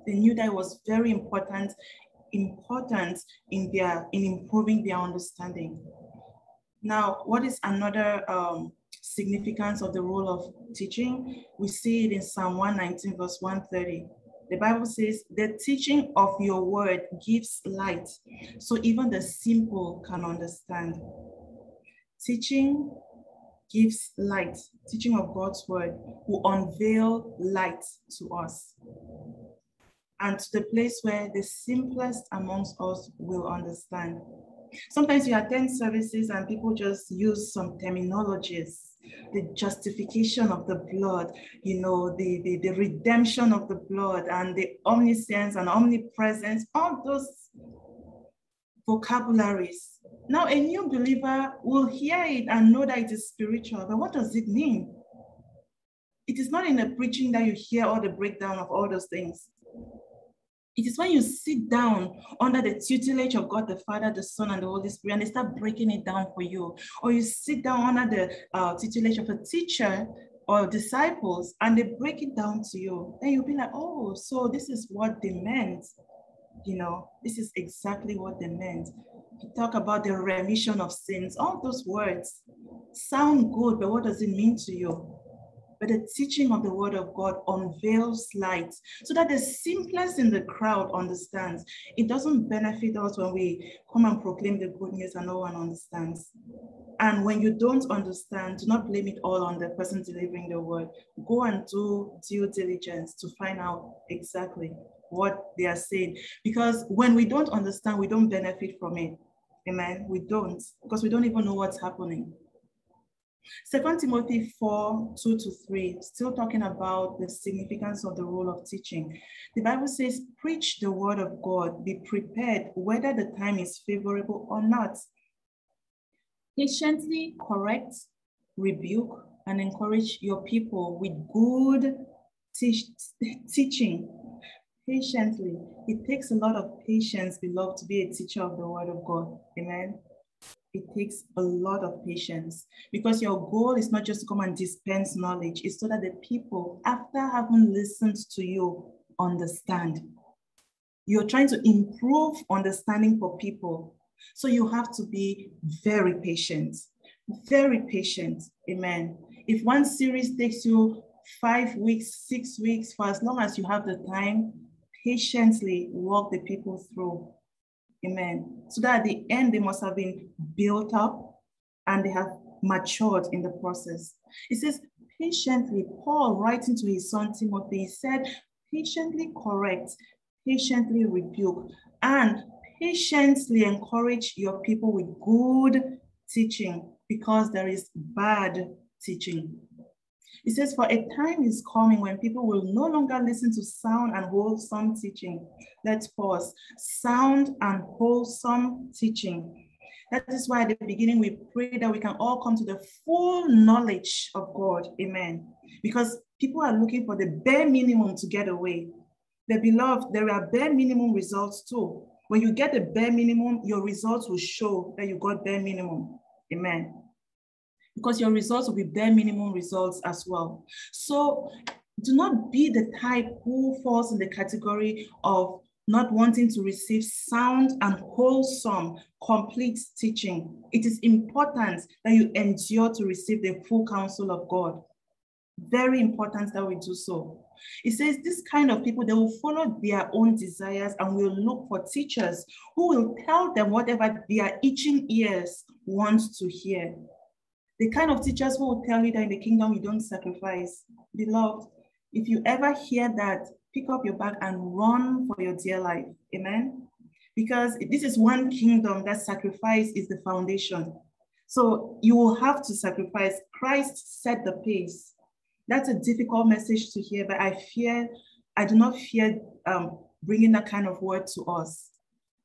They knew that it was very important, important in their in improving their understanding. Now, what is another um, significance of the role of teaching? We see it in Psalm 119, verse 130. The Bible says, the teaching of your word gives light, so even the simple can understand. Teaching gives light. Teaching of God's word will unveil light to us and to the place where the simplest amongst us will understand. Sometimes you attend services and people just use some terminologies the justification of the blood, you know, the, the, the redemption of the blood and the omniscience and omnipresence, all those vocabularies. Now, a new believer will hear it and know that it is spiritual, but what does it mean? It is not in the preaching that you hear all the breakdown of all those things. It is when you sit down under the tutelage of God the Father, the Son, and the Holy Spirit, and they start breaking it down for you. Or you sit down under the uh, tutelage of a teacher or disciples, and they break it down to you. Then you'll be like, oh, so this is what they meant. You know, this is exactly what they meant. You talk about the remission of sins. All those words sound good, but what does it mean to you? But the teaching of the word of God unveils light so that the simplest in the crowd understands. It doesn't benefit us when we come and proclaim the good news and no one understands. And when you don't understand, do not blame it all on the person delivering the word. Go and do due diligence to find out exactly what they are saying. Because when we don't understand, we don't benefit from it. Amen. We don't, because we don't even know what's happening. Second Timothy 4, 2 to 3, still talking about the significance of the role of teaching. The Bible says, preach the word of God, be prepared whether the time is favorable or not. Patiently correct, rebuke, and encourage your people with good teach teaching. Patiently. It takes a lot of patience, beloved, to be a teacher of the word of God. Amen it takes a lot of patience because your goal is not just to come and dispense knowledge, it's so that the people, after having listened to you, understand. You're trying to improve understanding for people. So you have to be very patient, very patient. Amen. If one series takes you five weeks, six weeks, for as long as you have the time, patiently walk the people through. Amen. So that at the end, they must have been built up and they have matured in the process. It says, patiently, Paul writing to his son Timothy said, patiently correct, patiently rebuke, and patiently encourage your people with good teaching because there is bad teaching. It says, For a time is coming when people will no longer listen to sound and wholesome teaching. Let's pause. Sound and wholesome teaching. That is why at the beginning we pray that we can all come to the full knowledge of God. Amen. Because people are looking for the bare minimum to get away. The beloved, there are bare minimum results too. When you get the bare minimum, your results will show that you got bare minimum. Amen because your results will be bare minimum results as well. So do not be the type who falls in the category of not wanting to receive sound and wholesome, complete teaching. It is important that you endure to receive the full counsel of God. Very important that we do so. It says this kind of people, they will follow their own desires and will look for teachers who will tell them whatever their itching ears want to hear. The kind of teachers who will tell you that in the kingdom you don't sacrifice. Beloved, if you ever hear that, pick up your bag and run for your dear life. Amen. Because this is one kingdom that sacrifice is the foundation. So you will have to sacrifice. Christ set the pace. That's a difficult message to hear, but I fear, I do not fear um, bringing that kind of word to us.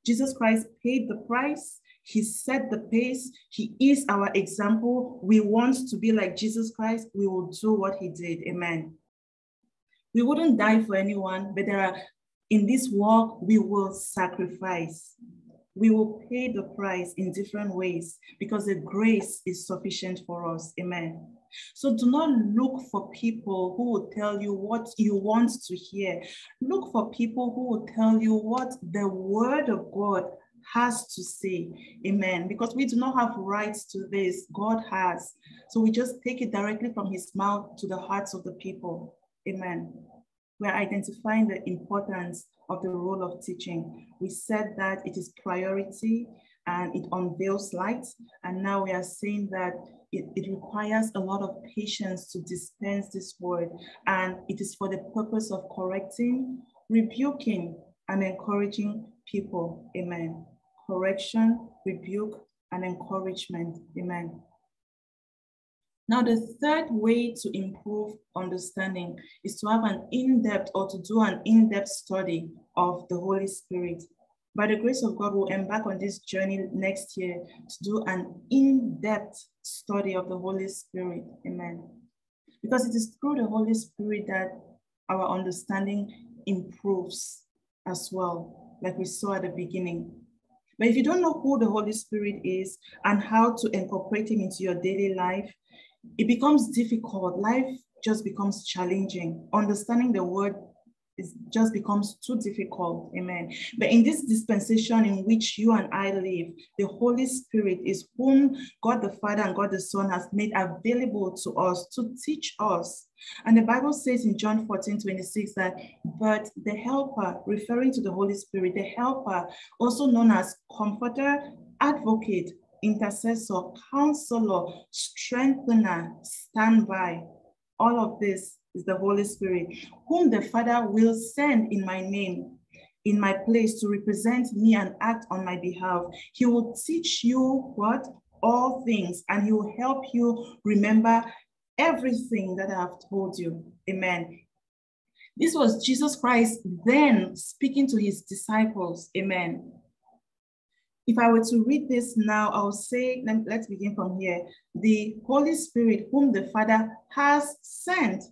Jesus Christ paid the price he set the pace. He is our example. We want to be like Jesus Christ. We will do what he did. Amen. We wouldn't die for anyone, but there are in this walk, we will sacrifice. We will pay the price in different ways because the grace is sufficient for us. Amen. So do not look for people who will tell you what you want to hear. Look for people who will tell you what the word of God has to say. Amen. Because we do not have rights to this, God has. So we just take it directly from his mouth to the hearts of the people. Amen. We're identifying the importance of the role of teaching. We said that it is priority and it unveils light. And now we are saying that it, it, requires a lot of patience to dispense this word. And it is for the purpose of correcting, rebuking, and encouraging people. Amen correction, rebuke, and encouragement. Amen. Now, the third way to improve understanding is to have an in-depth or to do an in-depth study of the Holy Spirit. By the grace of God, we'll embark on this journey next year to do an in-depth study of the Holy Spirit. Amen. Because it is through the Holy Spirit that our understanding improves as well, like we saw at the beginning. But if you don't know who the Holy Spirit is and how to incorporate him into your daily life, it becomes difficult. Life just becomes challenging. Understanding the word it just becomes too difficult. Amen. But in this dispensation in which you and I live, the Holy Spirit is whom God the Father and God the Son has made available to us to teach us. And the Bible says in John 14 26 that, but the helper, referring to the Holy Spirit, the helper, also known as comforter, advocate, intercessor, counselor, strengthener, standby, all of this is the Holy Spirit, whom the Father will send in my name, in my place to represent me and act on my behalf. He will teach you what? All things, and he will help you remember everything that I have told you. Amen. This was Jesus Christ then speaking to his disciples. Amen. If I were to read this now, I'll say, let's begin from here. The Holy Spirit, whom the Father has sent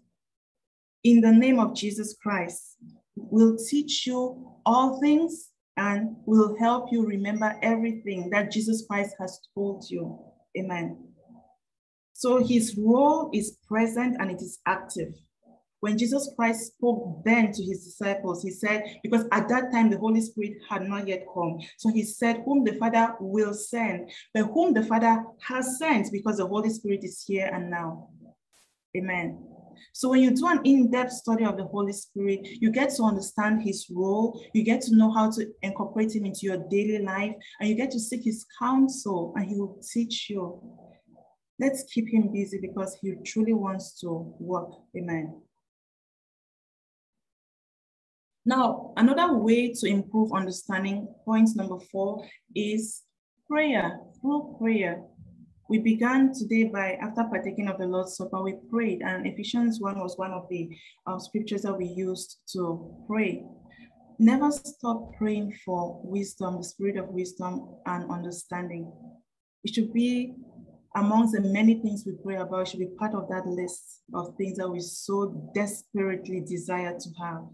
in the name of Jesus Christ, will teach you all things and will help you remember everything that Jesus Christ has told you. Amen. So his role is present and it is active. When Jesus Christ spoke then to his disciples, he said, because at that time the Holy Spirit had not yet come. So he said, Whom the Father will send, but whom the Father has sent, because the Holy Spirit is here and now. Amen. So when you do an in-depth study of the Holy Spirit, you get to understand his role, you get to know how to incorporate him into your daily life, and you get to seek his counsel, and he will teach you. Let's keep him busy because he truly wants to work. Amen. Now, another way to improve understanding, point number four, is prayer, through prayer. We began today by, after partaking of the Lord's Supper, we prayed, and Ephesians 1 was one of the uh, scriptures that we used to pray. Never stop praying for wisdom, the spirit of wisdom and understanding. It should be amongst the many things we pray about, should be part of that list of things that we so desperately desire to have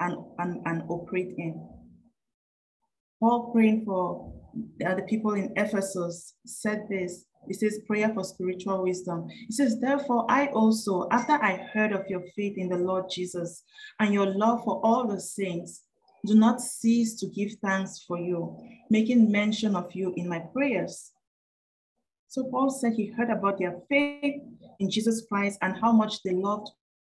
and, and, and operate in. Paul praying for the people in Ephesus said this. He says, prayer for spiritual wisdom. It says, therefore, I also, after I heard of your faith in the Lord Jesus and your love for all the saints, do not cease to give thanks for you, making mention of you in my prayers. So Paul said he heard about their faith in Jesus Christ and how much they loved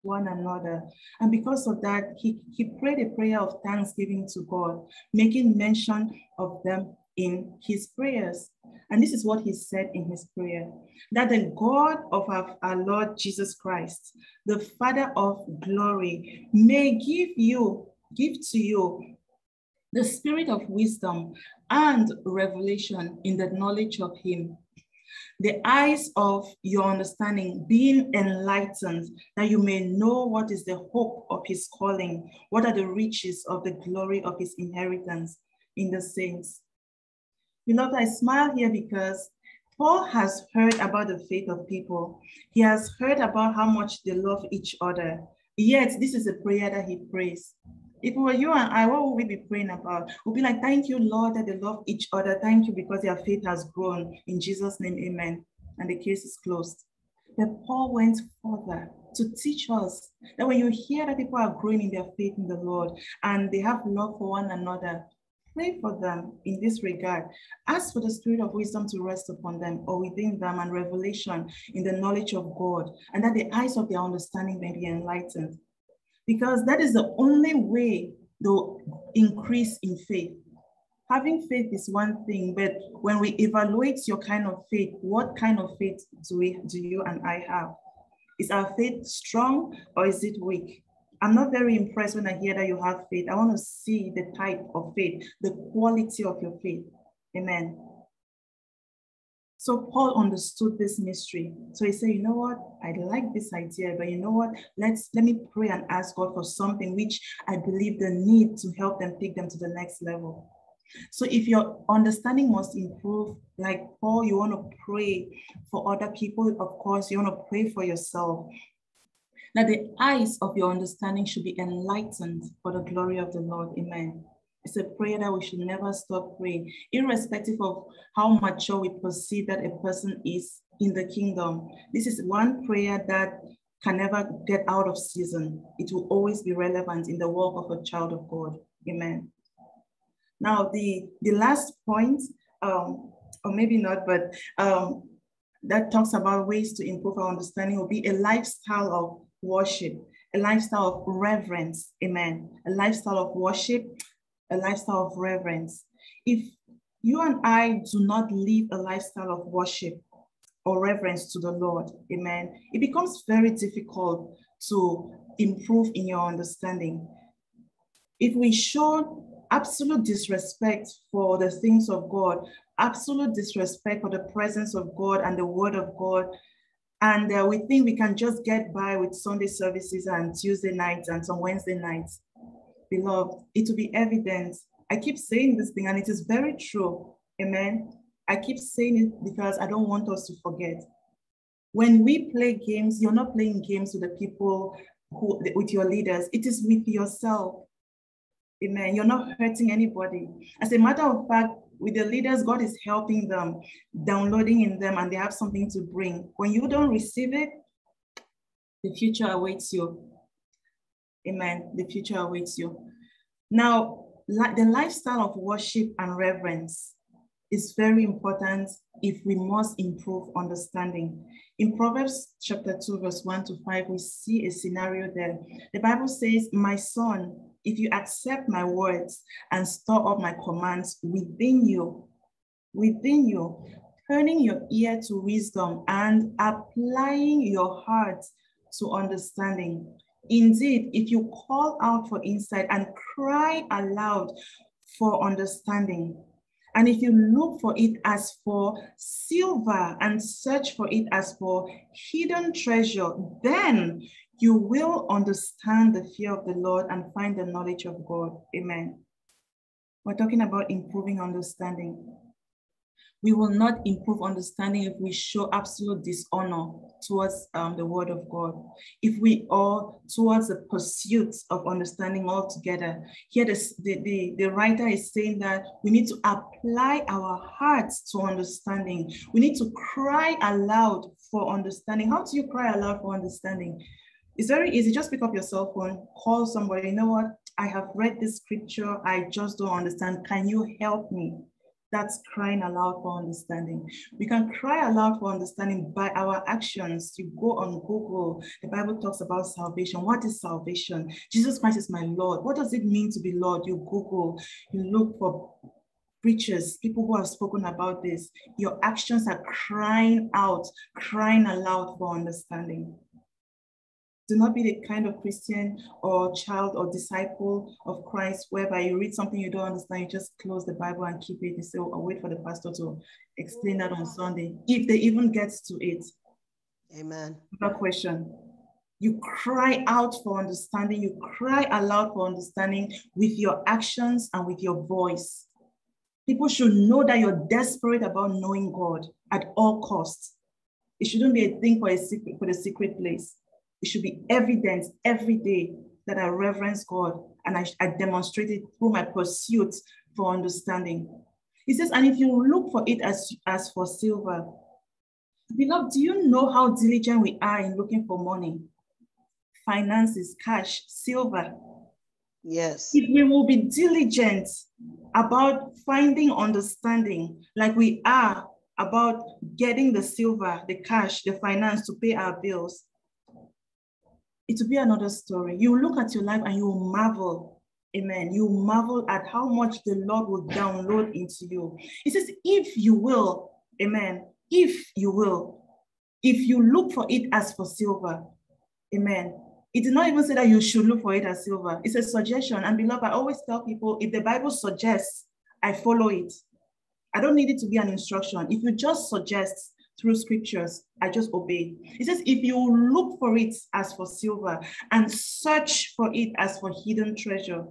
one another. And because of that, he, he prayed a prayer of thanksgiving to God, making mention of them in his prayers. And this is what he said in his prayer that the God of our, our Lord Jesus Christ, the Father of glory, may give you, give to you the spirit of wisdom and revelation in the knowledge of him the eyes of your understanding being enlightened, that you may know what is the hope of his calling, what are the riches of the glory of his inheritance in the saints. Beloved, I smile here because Paul has heard about the faith of people. He has heard about how much they love each other. Yet, this is a prayer that he prays. If it were you and I, what would we be praying about? We'll be like, thank you, Lord, that they love each other. Thank you because their faith has grown. In Jesus' name, amen. And the case is closed. But Paul went further to teach us that when you hear that people are growing in their faith in the Lord and they have love for one another, pray for them in this regard. Ask for the spirit of wisdom to rest upon them or within them and revelation in the knowledge of God, and that the eyes of their understanding may be enlightened because that is the only way they'll increase in faith. Having faith is one thing, but when we evaluate your kind of faith, what kind of faith do we do you and I have? Is our faith strong or is it weak? I'm not very impressed when I hear that you have faith. I want to see the type of faith, the quality of your faith. Amen. So Paul understood this mystery. So he said, you know what? I like this idea, but you know what? Let's let me pray and ask God for something which I believe they need to help them take them to the next level. So if your understanding must improve, like Paul, you want to pray for other people, of course, you want to pray for yourself. That the eyes of your understanding should be enlightened for the glory of the Lord. Amen. It's a prayer that we should never stop praying, irrespective of how mature we perceive that a person is in the kingdom. This is one prayer that can never get out of season. It will always be relevant in the work of a child of God. Amen. Now, the, the last point, um, or maybe not, but um, that talks about ways to improve our understanding will be a lifestyle of worship, a lifestyle of reverence. Amen. A lifestyle of worship a lifestyle of reverence. If you and I do not live a lifestyle of worship or reverence to the Lord, amen, it becomes very difficult to improve in your understanding. If we show absolute disrespect for the things of God, absolute disrespect for the presence of God and the word of God, and uh, we think we can just get by with Sunday services and Tuesday nights and some Wednesday nights, beloved, it will be evident. I keep saying this thing, and it is very true. Amen. I keep saying it because I don't want us to forget. When we play games, you're not playing games with the people who, with your leaders, it is with yourself. Amen. You're not hurting anybody. As a matter of fact, with the leaders, God is helping them, downloading in them, and they have something to bring. When you don't receive it, the future awaits you. Amen. The future awaits you. Now, the lifestyle of worship and reverence is very important if we must improve understanding. In Proverbs chapter 2, verse 1 to 5, we see a scenario there. The Bible says, My son, if you accept my words and store up my commands within you, within you, turning your ear to wisdom and applying your heart to understanding. Indeed, if you call out for insight and cry aloud for understanding, and if you look for it as for silver and search for it as for hidden treasure, then you will understand the fear of the Lord and find the knowledge of God. Amen. We're talking about improving understanding. We will not improve understanding if we show absolute dishonor towards um, the word of God. If we are towards the pursuit of understanding altogether. Here, the, the, the writer is saying that we need to apply our hearts to understanding. We need to cry aloud for understanding. How do you cry aloud for understanding? It's very easy. Just pick up your cell phone, call somebody. You know what? I have read this scripture. I just don't understand. Can you help me? That's crying aloud for understanding. We can cry aloud for understanding by our actions. You go on Google, the Bible talks about salvation. What is salvation? Jesus Christ is my Lord. What does it mean to be Lord? You Google, you look for preachers, people who have spoken about this. Your actions are crying out, crying aloud for understanding. Do not be the kind of Christian or child or disciple of Christ whereby you read something you don't understand, you just close the Bible and keep it. You say, oh, I'll wait for the pastor to explain that on Sunday, if they even get to it. Amen. Another question. You cry out for understanding, you cry aloud for understanding with your actions and with your voice. People should know that you're desperate about knowing God at all costs. It shouldn't be a thing for a secret for the secret place. It should be evident every day that I reverence God and I, I demonstrate it through my pursuit for understanding. He says, and if you look for it as, as for silver, beloved, do you know how diligent we are in looking for money? Finances, cash, silver. Yes. If we will be diligent about finding understanding, like we are about getting the silver, the cash, the finance to pay our bills, it will be another story. You look at your life and you marvel. Amen. You marvel at how much the Lord will download into you. He says, if you will, amen. If you will, if you look for it as for silver, amen. It did not even say that you should look for it as silver. It's a suggestion. And beloved, I always tell people if the Bible suggests, I follow it. I don't need it to be an instruction. If you just suggest, through scriptures, I just obey. He says, if you look for it as for silver and search for it as for hidden treasure,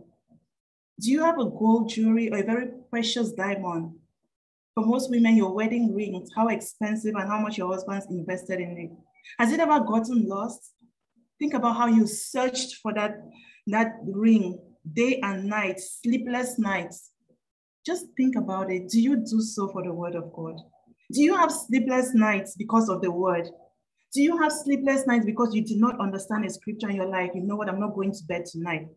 do you have a gold jewelry or a very precious diamond? For most women, your wedding rings, how expensive and how much your husband's invested in it. Has it ever gotten lost? Think about how you searched for that, that ring day and night, sleepless nights. Just think about it. Do you do so for the word of God? Do you have sleepless nights because of the word? Do you have sleepless nights because you did not understand a scripture in your life? You know what? I'm not going to bed tonight.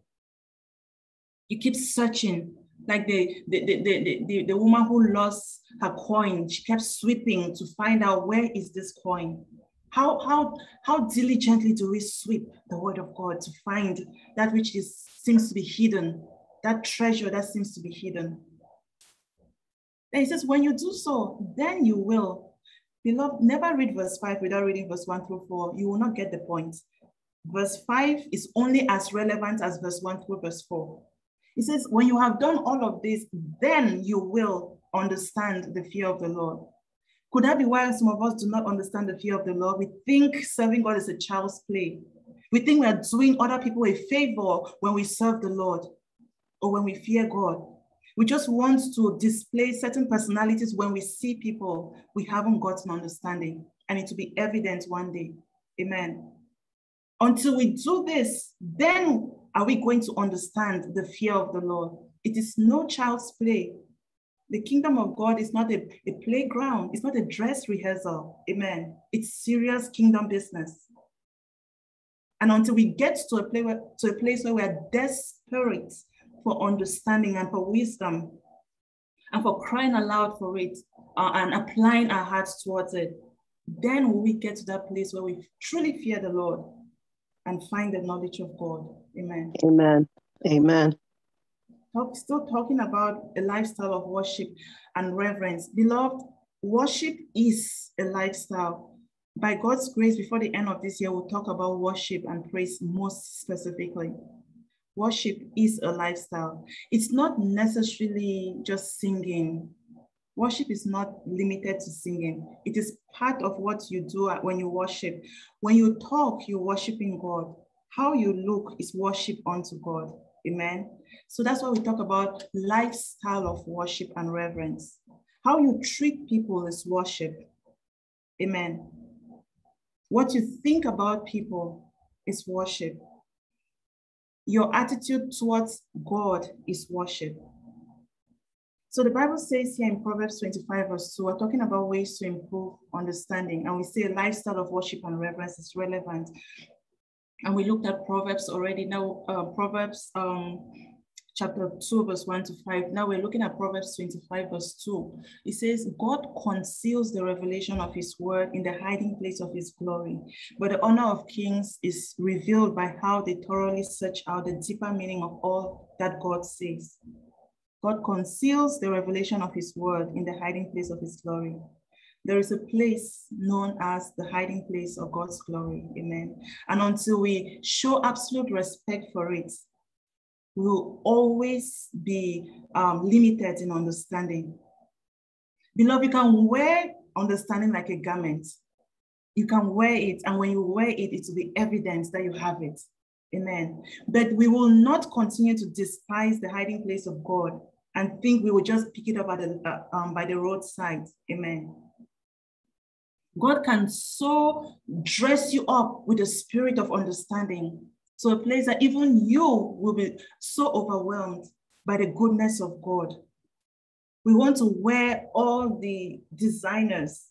You keep searching, like the, the, the, the, the, the woman who lost her coin. She kept sweeping to find out where is this coin. How, how, how diligently do we sweep the word of God to find that which is, seems to be hidden, that treasure that seems to be hidden? Then he says, when you do so, then you will. Beloved, never read verse 5 without reading verse 1 through 4. You will not get the point. Verse 5 is only as relevant as verse 1 through verse 4. He says, when you have done all of this, then you will understand the fear of the Lord. Could that be why some of us do not understand the fear of the Lord? We think serving God is a child's play. We think we are doing other people a favor when we serve the Lord or when we fear God. We just want to display certain personalities when we see people we haven't gotten understanding, and it will be evident one day. Amen. Until we do this, then are we going to understand the fear of the Lord? It is no child's play. The kingdom of God is not a, a playground, it's not a dress rehearsal. Amen. It's serious kingdom business. And until we get to a, play, to a place where we are desperate for understanding and for wisdom. and for crying aloud for it uh, and applying our hearts towards it, then we get to that place where we truly fear the Lord and find the knowledge of God. Amen. Amen. Amen. Talk, still talking about a lifestyle of worship and reverence. Beloved, worship is a lifestyle. By God's grace, before the end of this year, we'll talk about worship and praise most specifically. Worship is a lifestyle. It's not necessarily just singing. Worship is not limited to singing. It is part of what you do when you worship. When you talk, you're worshiping God. How you look is worship unto God. Amen. So that's why we talk about lifestyle of worship and reverence. How you treat people is worship. Amen. What you think about people is worship. Your attitude towards God is worship. So the Bible says here in Proverbs 25, verse 2, we're talking about ways to improve understanding. And we say a lifestyle of worship and reverence is relevant. And we looked at Proverbs already. Now, uh, Proverbs um, chapter 2, verse 1 to 5. Now we're looking at Proverbs 25, verse 2. It says, God conceals the revelation of his word in the hiding place of his glory. But the honor of kings is revealed by how they thoroughly search out the deeper meaning of all that God says. God conceals the revelation of his word in the hiding place of his glory. There is a place known as the hiding place of God's glory. Amen. And until we show absolute respect for it, will always be um, limited in understanding. Beloved, you can wear understanding like a garment. You can wear it, and when you wear it, it will be evidence that you have it. Amen. But we will not continue to despise the hiding place of God and think we will just pick it up the, uh, um, by the roadside. Amen. God can so dress you up with the spirit of understanding to a place that even you will be so overwhelmed by the goodness of God. We want to wear all the designers.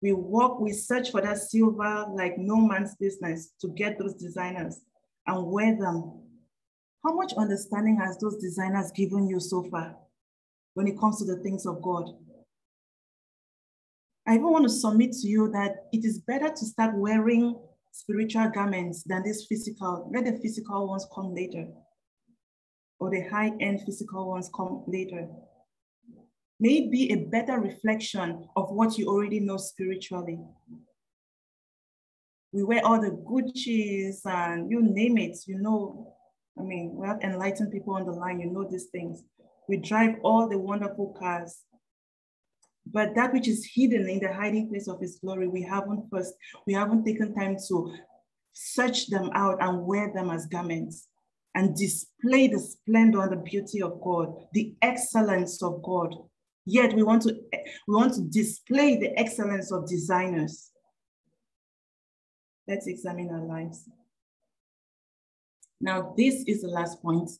We walk, we search for that silver like no man's business to get those designers and wear them how much understanding has those designers given you so far when it comes to the things of God? I even want to submit to you that it is better to start wearing spiritual garments than this physical. Let the physical ones come later, or the high end physical ones come later. May it be a better reflection of what you already know spiritually. We wear all the Gucci's and you name it, you know, I mean, we have enlightened people on the line, you know these things. We drive all the wonderful cars. But that which is hidden in the hiding place of his glory, we haven't first, we haven't taken time to search them out and wear them as garments and display the splendor and the beauty of God, the excellence of God. Yet we want to we want to display the excellence of designers. Let's examine our lives. Now, this is the last point.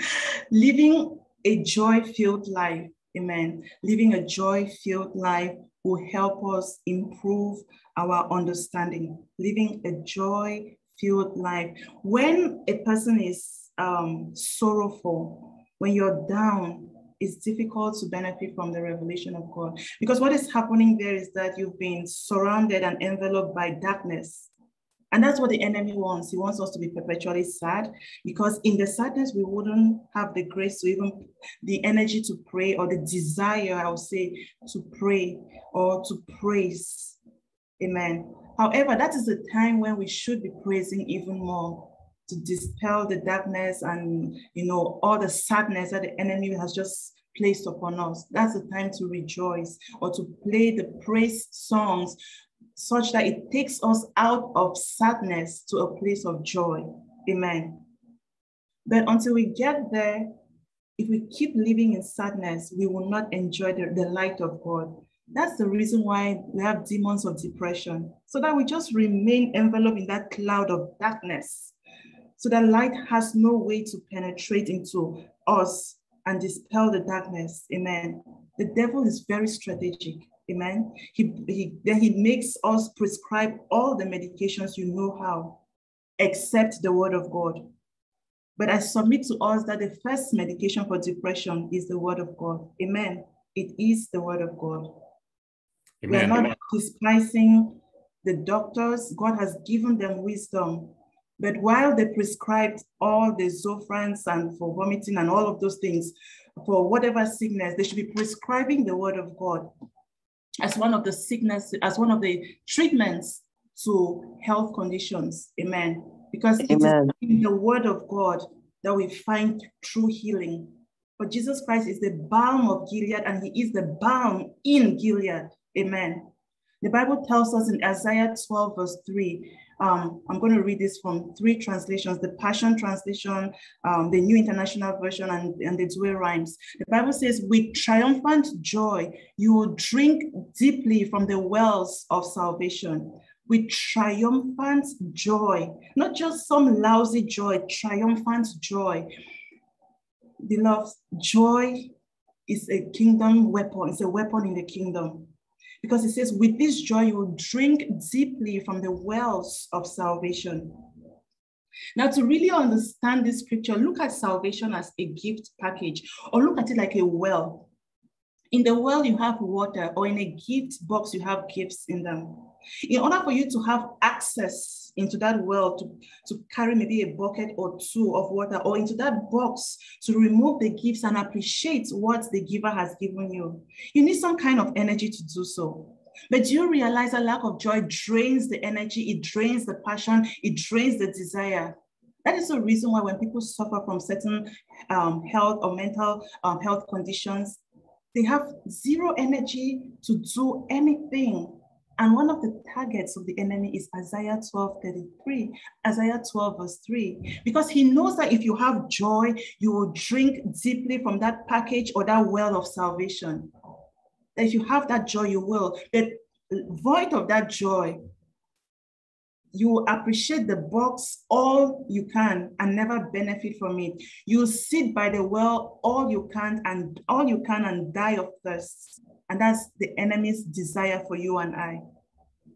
Living a joy filled life, amen. Living a joy filled life will help us improve our understanding. Living a joy filled life. When a person is um, sorrowful, when you're down, it's difficult to benefit from the revelation of God. Because what is happening there is that you've been surrounded and enveloped by darkness. And that's what the enemy wants. He wants us to be perpetually sad because in the sadness, we wouldn't have the grace to even the energy to pray or the desire, I would say, to pray or to praise. Amen. However, that is the time when we should be praising even more to dispel the darkness and you know all the sadness that the enemy has just placed upon us. That's the time to rejoice or to play the praise songs such that it takes us out of sadness to a place of joy. Amen. But until we get there, if we keep living in sadness, we will not enjoy the, the light of God. That's the reason why we have demons of depression, so that we just remain enveloped in that cloud of darkness, so that light has no way to penetrate into us and dispel the darkness. Amen. The devil is very strategic. Amen. He, he, then he makes us prescribe all the medications you know how, except the word of God. But I submit to us that the first medication for depression is the word of God. Amen. It is the word of God. Amen. We are Amen. not despising the doctors. God has given them wisdom. But while they prescribed all the Zofrans and for vomiting and all of those things, for whatever sickness, they should be prescribing the word of God as one of the sickness, as one of the treatments to health conditions. Amen. Because it is Amen. in the word of God that we find true healing. But Jesus Christ is the balm of Gilead, and he is the balm in Gilead. Amen. The Bible tells us in Isaiah 12, verse 3. Um, I'm going to read this from three translations the Passion Translation, um, the New International Version, and, and the Douay-Rheims. The Bible says, With triumphant joy, you will drink deeply from the wells of salvation. With triumphant joy, not just some lousy joy, triumphant joy. Beloved, joy is a kingdom weapon, it's a weapon in the kingdom because it says, with this joy, you will drink deeply from the wells of salvation. Now, to really understand this scripture, look at salvation as a gift package, or look at it like a well. In the well, you have water, or in a gift box, you have gifts in them. In order for you to have access into that well, to, to carry maybe a bucket or two of water, or into that box to remove the gifts and appreciate what the giver has given you, you need some kind of energy to do so. But do you realize a lack of joy drains the energy, it drains the passion, it drains the desire? That is the reason why when people suffer from certain um, health or mental um, health conditions, they have zero energy to do anything. And one of the targets of the enemy is Isaiah 12 33, Isaiah 12, verse 3, because he knows that if you have joy, you will drink deeply from that package or that well of salvation. If you have that joy, you will. But void of that joy, you appreciate the box all you can and never benefit from it. You sit by the well all you can and all you can and die of thirst. And that's the enemy's desire for you and I.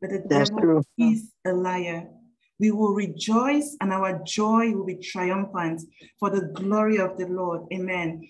But the That's devil true. is a liar. We will rejoice and our joy will be triumphant for the glory of the Lord. Amen.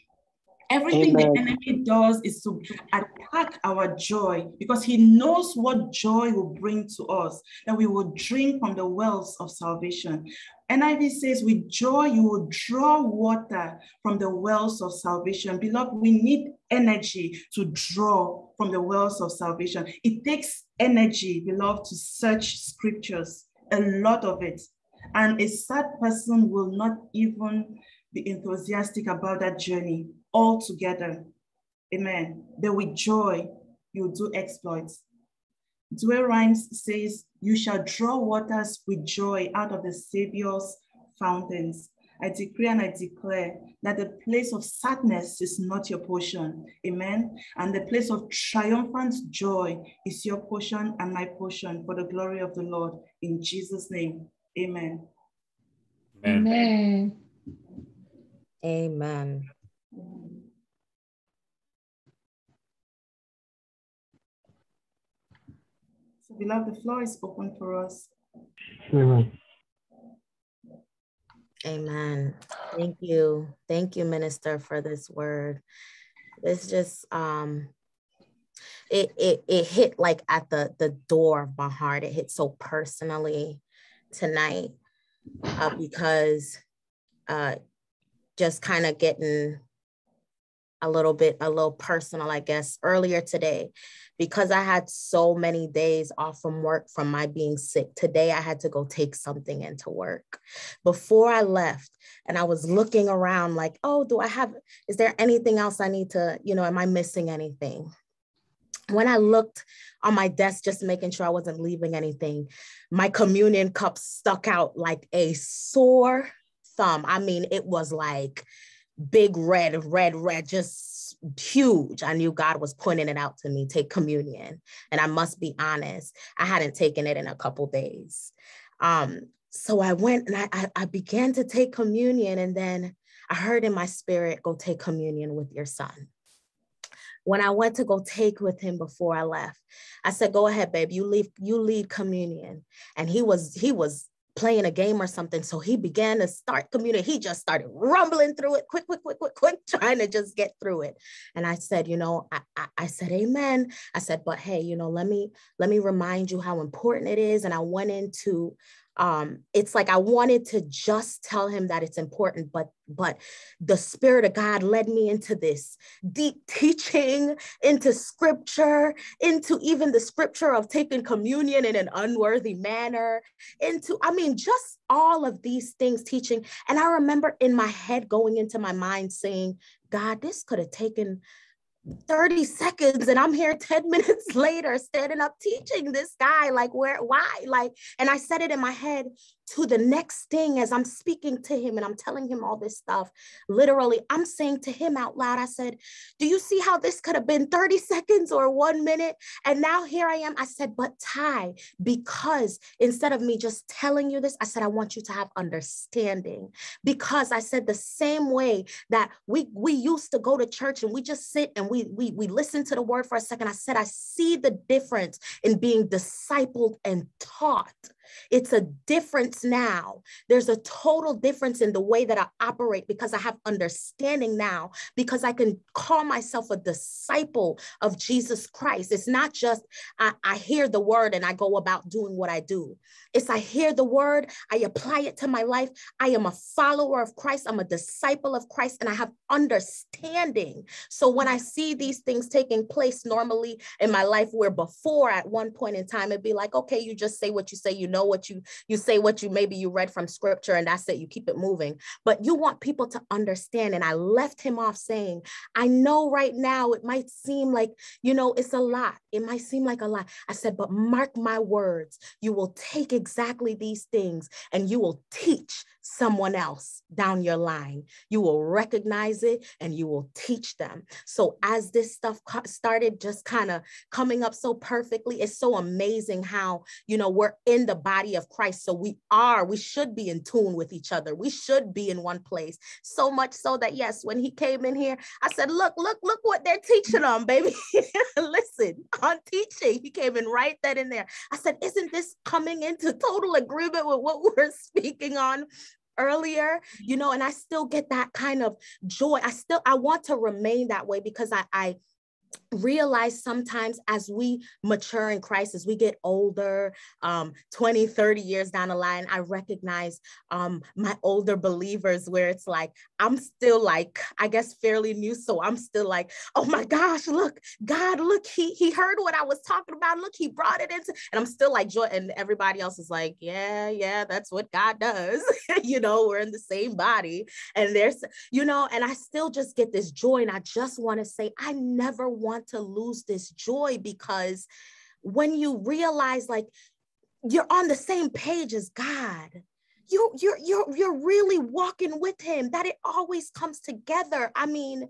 Everything Amen. the enemy does is to attack our joy because he knows what joy will bring to us, that we will drink from the wells of salvation. NIV says, with joy, you will draw water from the wells of salvation. Beloved, we need energy to draw from the wells of salvation. It takes energy, beloved, to search scriptures, a lot of it. And a sad person will not even be enthusiastic about that journey altogether. Amen. But with joy, you do exploits. Douay-Rheims says, You shall draw waters with joy out of the Savior's fountains. I decree and I declare that the place of sadness is not your portion. Amen. And the place of triumphant joy is your portion and my portion for the glory of the Lord. In Jesus' name, amen. Amen. Amen. Amen. Beloved, the floor is open for us. Amen. Amen. Thank you. Thank you, Minister, for this word. This just um it it it hit like at the the door of my heart. It hit so personally tonight uh, because uh just kind of getting a little bit a little personal i guess earlier today because i had so many days off from work from my being sick. Today i had to go take something into work. Before i left and i was looking around like oh do i have is there anything else i need to you know am i missing anything? When I looked on my desk, just making sure I wasn't leaving anything, my communion cup stuck out like a sore thumb. I mean, it was like big red, red, red, just huge. I knew God was pointing it out to me take communion. And I must be honest, I hadn't taken it in a couple days. Um, so I went and I, I, I began to take communion, and then I heard in my spirit, go take communion with your son when I went to go take with him before I left, I said, "Go ahead, babe. You leave. You lead communion." And he was he was playing a game or something. So he began to start communicating. He just started rumbling through it, quick, quick, quick, quick, quick, trying to just get through it. And I said, you know, I, I, I said, Amen. I said, but hey, you know, let me let me remind you how important it is. And I went into um, it's like I wanted to just tell him that it's important, but but the spirit of God led me into this deep teaching, into scripture, into even the scripture of taking communion in an unworthy manner, into I mean just all of these things teaching. And I remember in my head going into my mind saying, God, this could have taken 30 seconds and I'm here 10 minutes later standing up teaching this guy like where why? Like and I said it in my head to the next thing as I'm speaking to him and I'm telling him all this stuff. Literally, I'm saying to him out loud, I said, Do you see how this could have been 30 seconds or one minute? And now here I am. I said, But Ty, because instead of me just telling you this, I said, I want you to have understanding. Because I said the same way that we we used to go to church and we just sit and we we we listen to the word for a second. I said, I see the difference in being discipled and taught it's a difference now. There's a total difference in the way that I operate because I have understanding now, because I can call myself a disciple of Jesus Christ. It's not just I, I hear the word and I go about doing what I do. It's I hear the word, I apply it to my life. I am a follower of Christ, I'm a disciple of Christ, and I have understanding. So when I see these things taking place normally in my life, where before at one point in time, it'd be like, okay, you just say what you say, you know what you you say what you maybe you read from scripture and that's it you keep it moving. But you want people to understand and i left him off saying i know right now it might seem like you know it's a lot. It might seem like a lot. I said but mark my words. You will take exactly these things and you will teach someone else down your line. You will recognize it and you will teach them. So, as this stuff started just kind of coming up so perfectly, it's so amazing how, you know, we're in the body of Christ. So, we are, we should be in tune with each other. We should be in one place. So much so that, yes, when he came in here, I said, Look, look, look what they're teaching on, baby. Listen, on teaching, he came in right then and there. I said, Isn't this coming into total agreement with what we're speaking on? Earlier you know and i still get that kind of joy. I still i want to remain that way because i i realize sometimes as we mature in Christ, as we get older, um, 20, 30 years down the line, I recognize um, my older believers where it's like, I'm still like, I guess fairly new. So I'm still like, oh my gosh, look, God, look, he, he heard what I was talking about. Look, he brought it into, and I'm still like joy. And everybody else is like, yeah, yeah, that's what God does. you know, we're in the same body. And there's, you know, and I still just get this joy. And I just want to say, I never want to lose this joy because when you realize like you're on the same page as God, you you're you're you're really walking with him that it always comes together. I mean,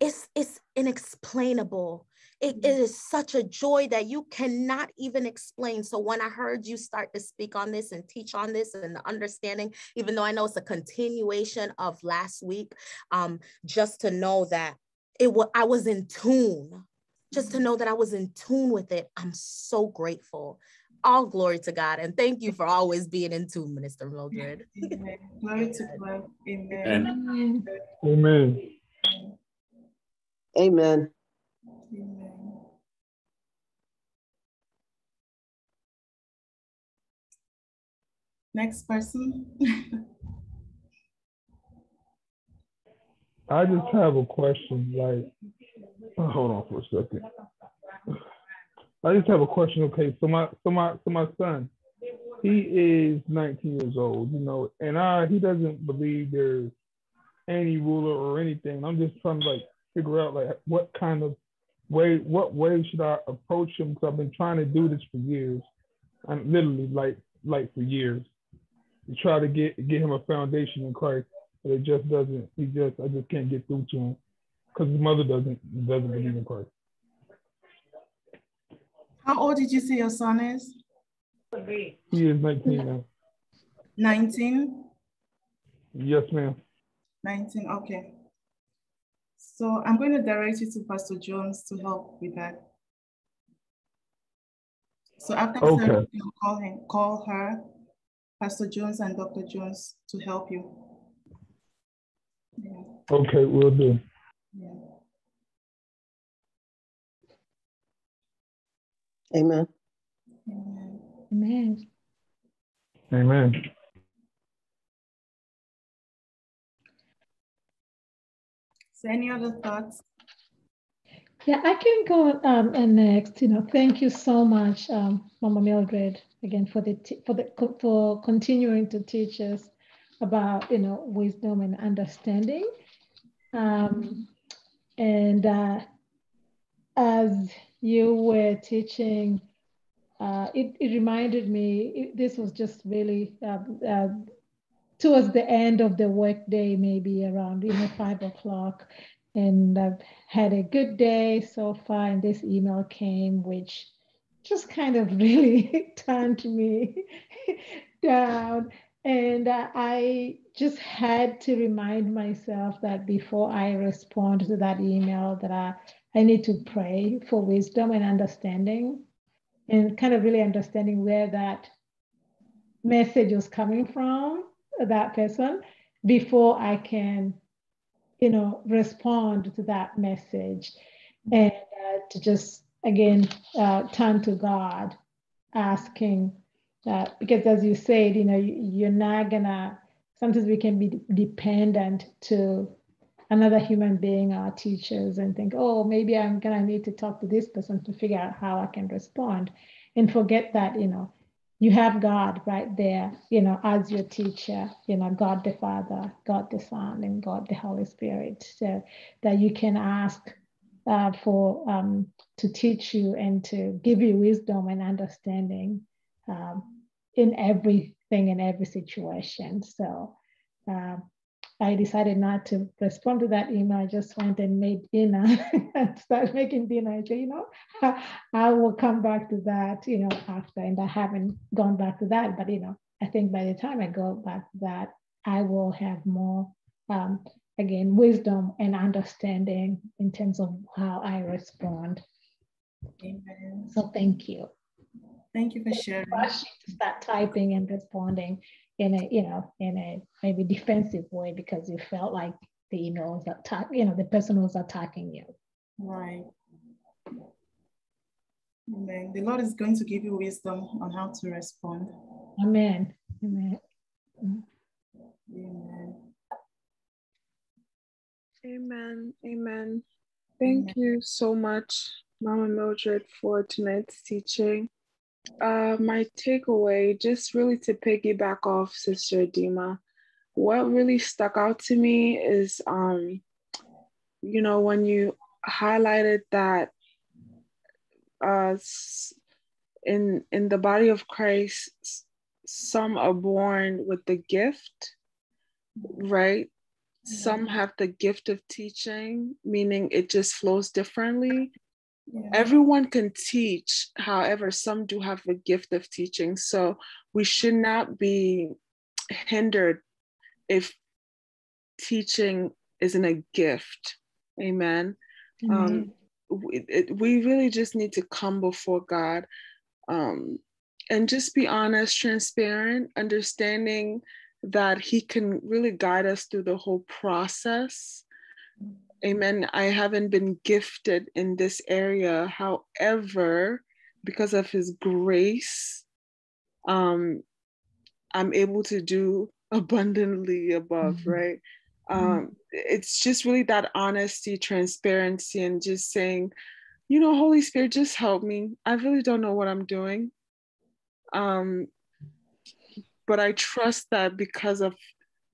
it's it's inexplainable. It, it is such a joy that you cannot even explain. So when I heard you start to speak on this and teach on this and the understanding, even though I know it's a continuation of last week, um, just to know that it was I was in tune. Just to mm-hmm. know that I was in tune with it, I'm so grateful. All glory to God, and thank you for always being in tune, Minister Mildred. Amen. Glory to God. Amen. Amen. Amen. Amen. Amen. Next person. I just have a question. Like, hold on for a second. I just have a question. Okay, so my so my so my son, he is 19 years old. You know, and I he doesn't believe there's any ruler or anything. I'm just trying to like figure out like what kind of way what way should I approach him? Because I've been trying to do this for years. I'm literally like like for years to try to get get him a foundation in Christ it just doesn't. He just I just can't get through to him because his mother doesn't doesn't believe in Christ. How old did you say your son is? He is 19 now. 19? Yes, ma'am. 19, okay. So I'm going to direct you to Pastor Jones to help with that. So after Okay. service, call him, call her, Pastor Jones and Dr. Jones to help you. Yeah, Okay, we'll do. yeah. Amen. Amen. Amen. Amen. So any other thoughts? Yeah, I can go um, and next. You know, thank you so much, um, Mama Mildred, again for the t- for the for continuing to teach us about you know wisdom and understanding. Um, and uh, as you were teaching, uh, it, it reminded me. It, this was just really uh, uh, towards the end of the workday, maybe around you know five o'clock, and I've had a good day so far. And this email came, which just kind of really turned me down. And uh, I just had to remind myself that before I respond to that email, that I, I need to pray for wisdom and understanding, and kind of really understanding where that message was coming from, that person, before I can you know, respond to that message. And uh, to just, again, uh, turn to God, asking, uh, because as you said, you know, you're not gonna, sometimes we can be dependent to another human being, our teachers, and think, oh, maybe I'm gonna need to talk to this person to figure out how I can respond and forget that, you know, you have God right there, you know, as your teacher, you know, God the Father, God the Son, and God the Holy Spirit, so that you can ask uh, for um, to teach you and to give you wisdom and understanding um, in everything in every situation. So um, I decided not to respond to that email. I just went and made dinner and started making dinner. I said, you know, I will come back to that, you know, after. And I haven't gone back to that. But, you know, I think by the time I go back to that, I will have more, um, again, wisdom and understanding in terms of how I respond. Amen. So thank you. Thank you for sharing. Rushing to start typing and responding in a you know in a maybe defensive way because you felt like the email was attack you know the person was attacking you Right. Amen. The Lord is going to give you wisdom on how to respond. amen amen Amen. Amen. Amen. Thank you so much, Mama Mildred, for tonight's teaching. Uh, my takeaway, just really to piggyback off Sister Dima, what really stuck out to me is, um, you know, when you highlighted that uh, in in the body of Christ, some are born with the gift, right? Some have the gift of teaching, meaning it just flows differently Yeah. everyone can teach however some do have the gift of teaching so we should not be hindered if teaching isn't a gift. Amen? Um, we, it, we really just need to come before god um, and just be honest transparent understanding that he can really guide us through the whole process Amen. I haven't been gifted in this area. However, because of his grace, um, I'm able to do abundantly above, Mhm. right? Um, it's just really that honesty, transparency, and just saying, you know, Holy Spirit, just help me. I really don't know what I'm doing. Um, but I trust that because of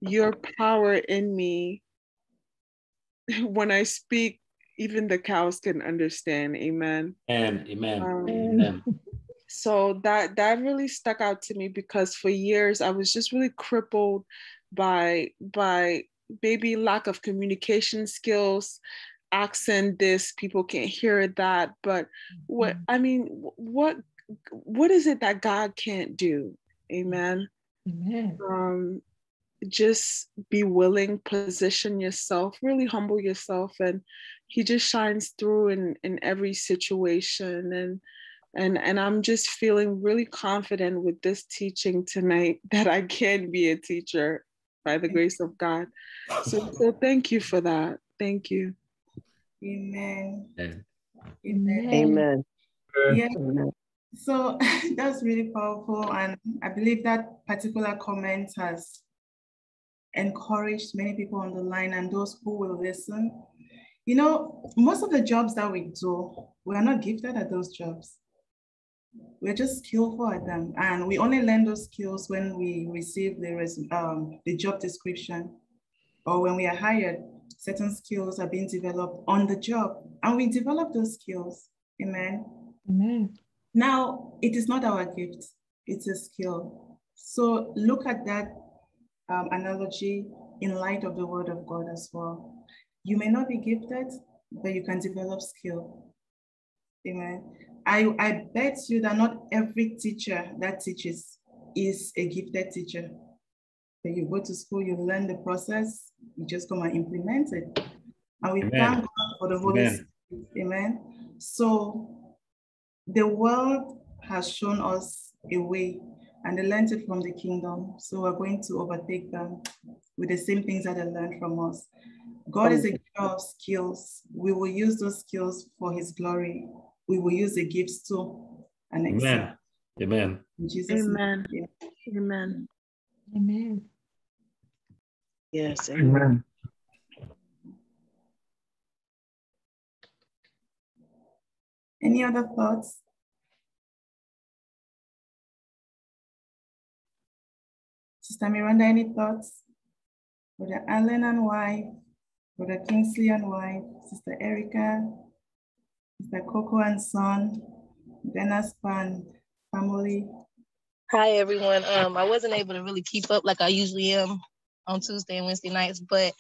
your power in me, when I speak, even the cows can understand. Amen. And amen. Um, Amen. so that that really stuck out to me because for years I was just really crippled by by maybe lack of communication skills accent this people can't hear that but what i mean what what is it that god can't do amen amen um just be willing position yourself really humble yourself and he just shines through in in every situation and And, and I'm just feeling really confident with this teaching tonight that I can be a teacher by the grace of God. So, so thank you for that. Thank you. Amen. Amen. Amen. Amen. Yeah. Amen. So that's really powerful. And I believe that particular comment has encouraged many people on the line and those who will listen. You know, most of the jobs that we do, we are not gifted at those jobs. We're just skillful at them. And we only learn those skills when we receive the, res- um, the job description or when we are hired. Certain skills are being developed on the job and we develop those skills. Amen. Amen. Now, it is not our gift, it's a skill. So look at that um, analogy in light of the word of God as well. You may not be gifted, but you can develop skill. Amen. I, I bet you that not every teacher that teaches is a gifted teacher. But you go to school, you learn the process, you just come and implement it. And we Amen. thank God for the Holy Amen. Spirit. Amen. So the world has shown us a way and they learned it from the kingdom. So we're going to overtake them with the same things that they learned from us. God is a giver of skills. We will use those skills for his glory. We will use the gifts too. And. Amen. Amen. Jesus' name. Amen. Amen. Amen. Yes. Amen. Amen. Any other thoughts? Sister Miranda, any thoughts? Brother Allen and wife, Brother Kingsley and wife, Sister Erica, Sister Coco and son, Dennis and family. Hi everyone. Um, I wasn't able to really keep up like I usually am on Tuesday and Wednesday nights, but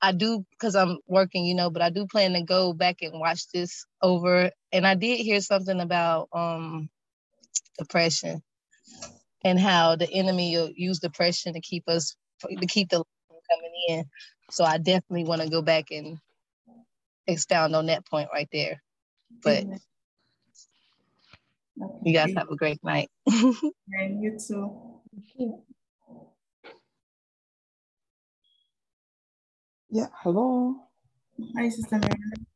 I do because I'm working, you know. But I do plan to go back and watch this over. And I did hear something about um depression and how the enemy will use depression to keep us to keep the light from coming in. So I definitely want to go back and expound on that point right there. But you guys have a great night. And you too. You. Yeah, hello. Hi, Sister Miranda.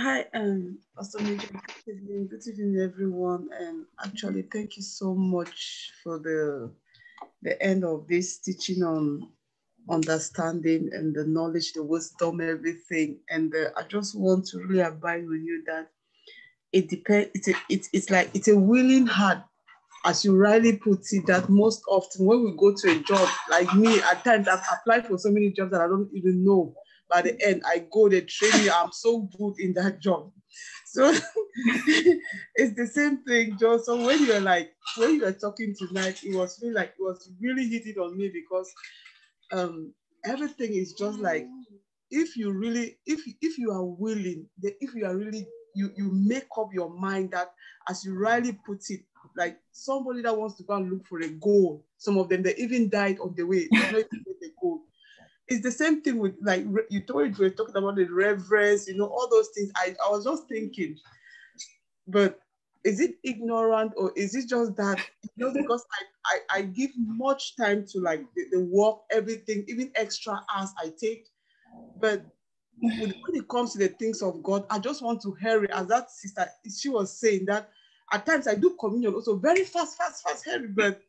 Hi, um, Pastor Major. Good evening, good evening, everyone. And actually, thank you so much for the the end of this teaching on understanding and the knowledge, the wisdom, everything. And uh, I just want to really abide with you that it depends. It's a, it's it's like it's a willing heart, as you rightly put it. That most often when we go to a job, like me, at times I've applied for so many jobs that I don't even know. By the end, I go, they train me. I'm so good in that job. So it's the same thing, Joe. So when you're like, when you were talking tonight, it was really like, it was really hitting on me because um, everything is just like, if you really, if, if you are willing, the- if you are really, you, you make up your mind that, as you rightly put it, like somebody that wants to go and look for a goal, some of them, they even died on the way. They don't the goal it's the same thing with like you told were talking about the reverence, you know, all those things. I, I was just thinking, but is it ignorant or is it just that you know because I, I, I give much time to like the, the work, everything, even extra hours I take. But when it comes to the things of God, I just want to hurry, as that sister she was saying that at times I do communion also very fast, fast, fast, hurry, but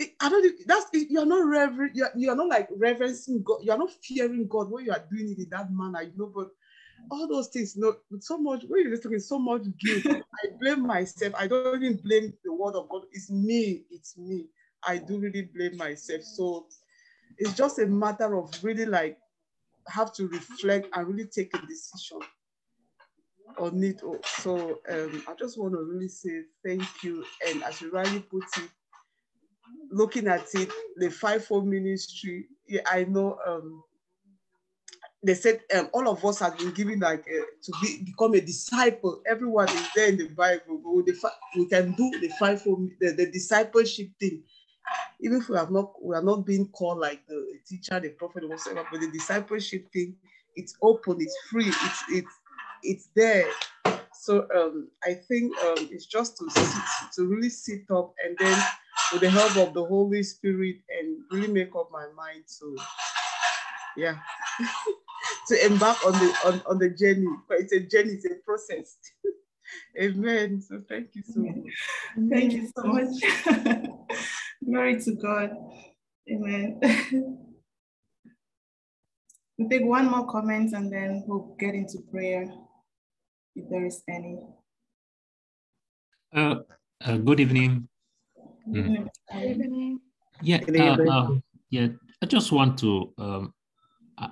I don't. That's you are not rever. You are, you are not like reverencing God. You are not fearing God when you are doing it in that manner. You know, but all those things, you know, with so much when you're talking so much guilt. I blame myself. I don't even blame the word of God. It's me. It's me. I do really blame myself. So it's just a matter of really like have to reflect and really take a decision on it. So um, I just want to really say thank you. And as you rightly put it, looking at it, the five-fold ministry, yeah, I know um, they said um, all of us have been given like uh, to be, become a disciple. Everyone is there in the Bible. but we can do the five-fold, the, the discipleship thing. Even if we have not, we are not being called like the teacher, the prophet, whatever, but the discipleship thing, it's open, it's free, it's it's it's there. So um, I think um, it's just to sit, to really sit up and then with the help of the Holy Spirit and really make up my mind to, yeah, to embark on the on, on the journey. But it's a journey, it's a process. Amen. So thank you so much. Thank you so much. Glory to God. Amen. we'll take one more comment and then we'll get into prayer if there is any. Uh, uh, good evening. Mm. Yeah, Good uh, evening. uh, yeah. I just want to um, uh,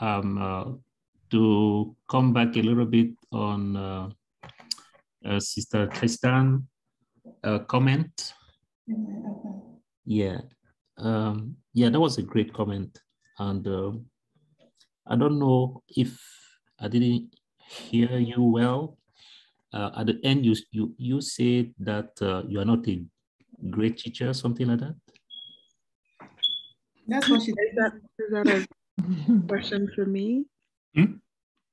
um, uh, to come back a little bit on uh, uh, Sister Tristan uh, comment. Yeah, um, yeah, that was a great comment, and um I don't know if I didn't hear you well. Uh, at the end, you you you said that uh, you are not a great teacher, something like that. That's what she Is that, is that a question for me?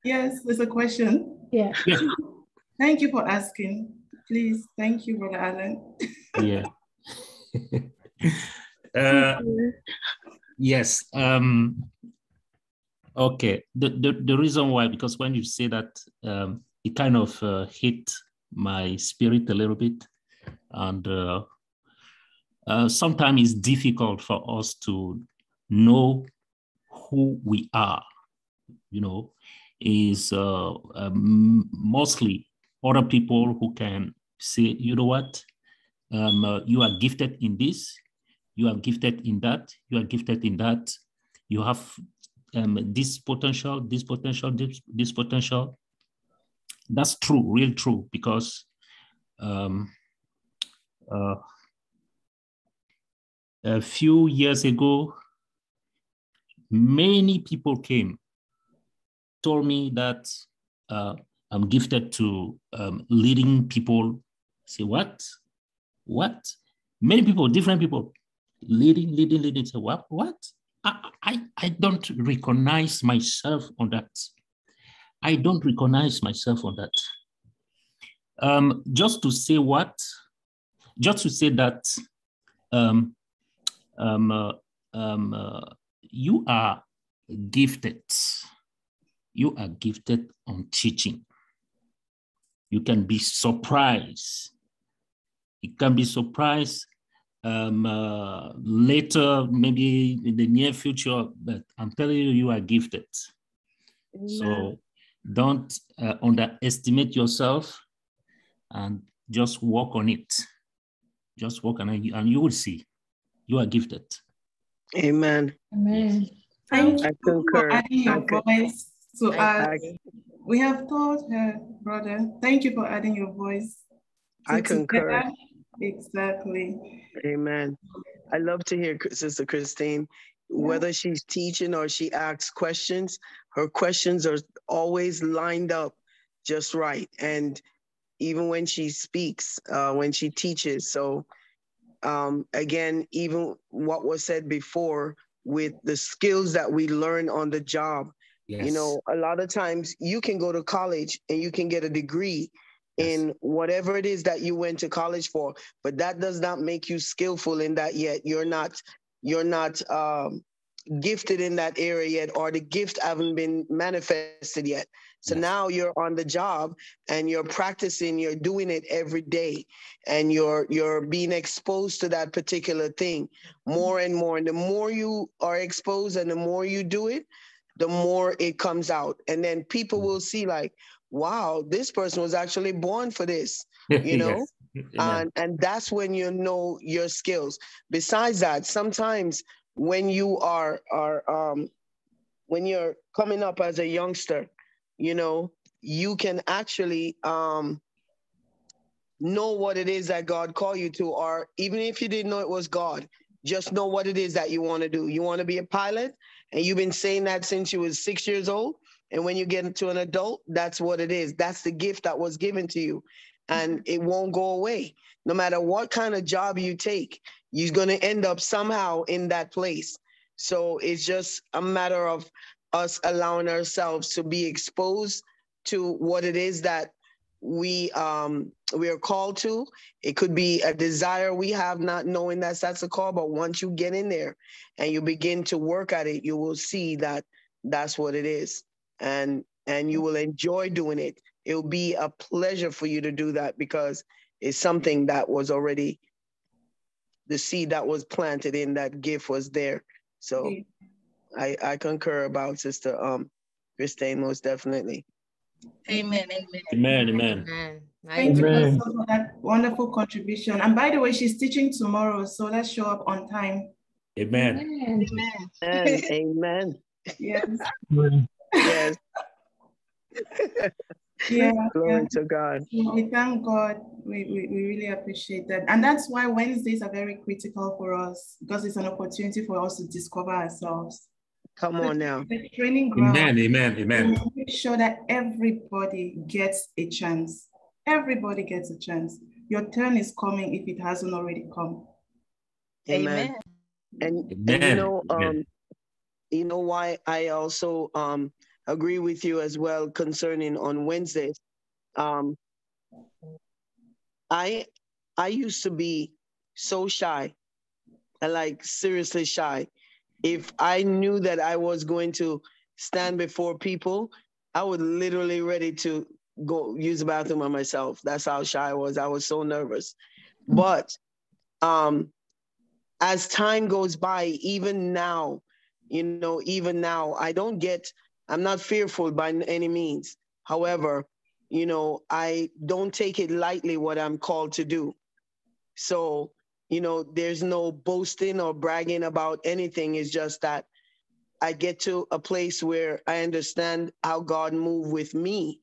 Yes, there's a question. Yeah. Yeah, Thank you for asking. Please, thank you, Brother Allen. yeah. uh, yes. Um, okay. The, the the reason why because when you say that, um, it kind of uh, hit my spirit a little bit, and uh, uh, sometimes it's difficult for us to know who we are. You know, is uh, um, mostly other people who can say, you know what, um, uh, you are gifted in this, you are gifted in that, you are gifted in that, you have um, this potential, this potential, this, this potential. That's true, real true, because um, uh, a few years ago, many people came, told me that uh, I'm gifted to um, leading people. Say what? What? Many people, different people, leading, leading, leading. Say what? What? I, I, I don't recognize myself on that. I don't recognize myself on that. Um, just to say what? Just to say that um, um, uh, um, uh, you are gifted. You are gifted on teaching. You can be surprised. You can be surprised um, uh, later, maybe in the near future, but I'm telling you, you are gifted. So don't uh, underestimate yourself and just work on it. Just work on it, and you will see you are gifted. Amen. Amen. Thank I you for adding your I voice to us. We have taught her, brother. Thank you for adding your voice. I concur. together. Exactly. Amen. I love to hear Sister Christine, whether she's teaching or she asks questions, her questions are always lined up just right. And even when she speaks, uh, when she teaches. So, um, again, even what was said before with the skills that we learn on the job, Yes. you know, a lot of times you can go to college and you can get a degree Yes. in whatever it is that you went to college for, but that does not make you skillful in that yet. You're not, you're not um, gifted in that area yet, or the gift haven't been manifested yet. So Yes. now you're on the job and you're practicing, you're doing it every day, and you're you're being exposed to that particular thing more and more. And the more you are exposed and the more you do it, the more it comes out. And then people will see like, wow, this person was actually born for this. you know, Yes. And and that's when you know your skills besides that sometimes when you are are um when you're coming up as a youngster you know you can actually um know what it is that god called you to or even if you didn't know it was god just know what it is that you want to do you want to be a pilot and you've been saying that since you was six years old and when you get into an adult that's what it is that's the gift that was given to you and it won't go away. No matter what kind of job you take, you're going to end up somehow in that place. So it's just a matter of us allowing ourselves to be exposed to what it is that we um we are called to. It could be a desire we have, not knowing that that's a call. But once you get in there and you begin to work at it, you will see that that's what it is, and and you will enjoy doing it. It will be a pleasure for you to do that because it's something that was already the seed that was planted in that gift was there. So I I concur about Sister um Christine most definitely. Amen. Amen. Amen. Amen. Amen. Thank you Amen. also for that wonderful contribution. And by the way, she's teaching tomorrow, so let's show up on time. Amen. Amen. Amen. Amen. Yes. Amen. Yes. Yeah. Glory to God. We thank God. We, we, we really appreciate that. And that's why Wednesdays are very critical for us because it's an opportunity for us to discover ourselves. Come on now. The training ground. Amen. Amen. Amen. we Make sure that everybody gets a chance. Everybody gets a chance. Your turn is coming if it hasn't already come. Amen. Amen. And, and you know, Amen. um, you know why I also um agree with you as well concerning on Wednesdays. Um, I I used to be so shy, and like seriously shy. If I knew that I was going to stand before people, I would literally ready to go use the bathroom by myself. That's how shy I was. I was so nervous. But um, as time goes by, even now, you know, even now, I don't get, I'm not fearful by any means. However, you know, I don't take it lightly what I'm called to do. So, you know, there's no boasting or bragging about anything. It's just that I get to a place where I understand how God moved with me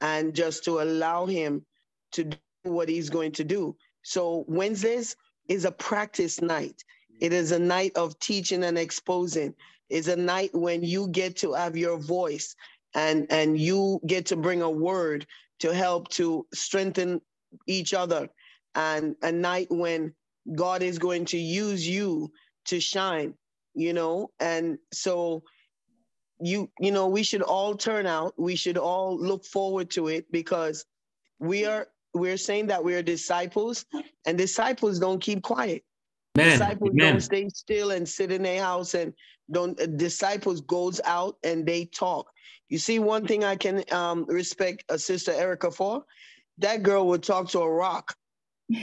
and just to allow him to do what he's going to do. So Wednesdays is a practice night. It is a night of teaching and exposing. It's a night when you get to have your voice and and you get to bring a word to help to strengthen each other and a night when God is going to use you to shine, you know? And so you you know, we should all turn out. We should all look forward to it because we are we're saying that we're disciples and disciples don't keep quiet. Amen. Disciples Amen. don't stay still and sit in their house and don't uh, disciples goes out and they talk. You see, one thing I can um, respect a sister Erica for, that girl would talk to a rock.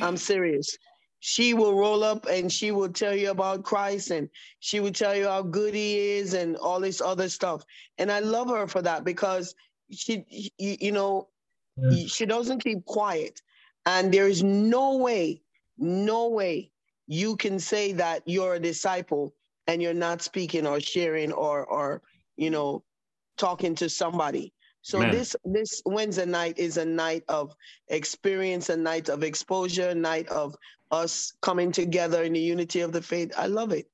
I'm serious. She will roll up and she will tell you about Christ and she will tell you how good he is and all this other stuff. And I love her for that because she, you, know, Yeah. she doesn't keep quiet. And there is no way, no way you can say that you're a disciple and you're not speaking or sharing or, or, you know, talking to somebody. So Amen. this this Wednesday night is a night of experience, a night of exposure, a night of us coming together in the unity of the faith. I love it.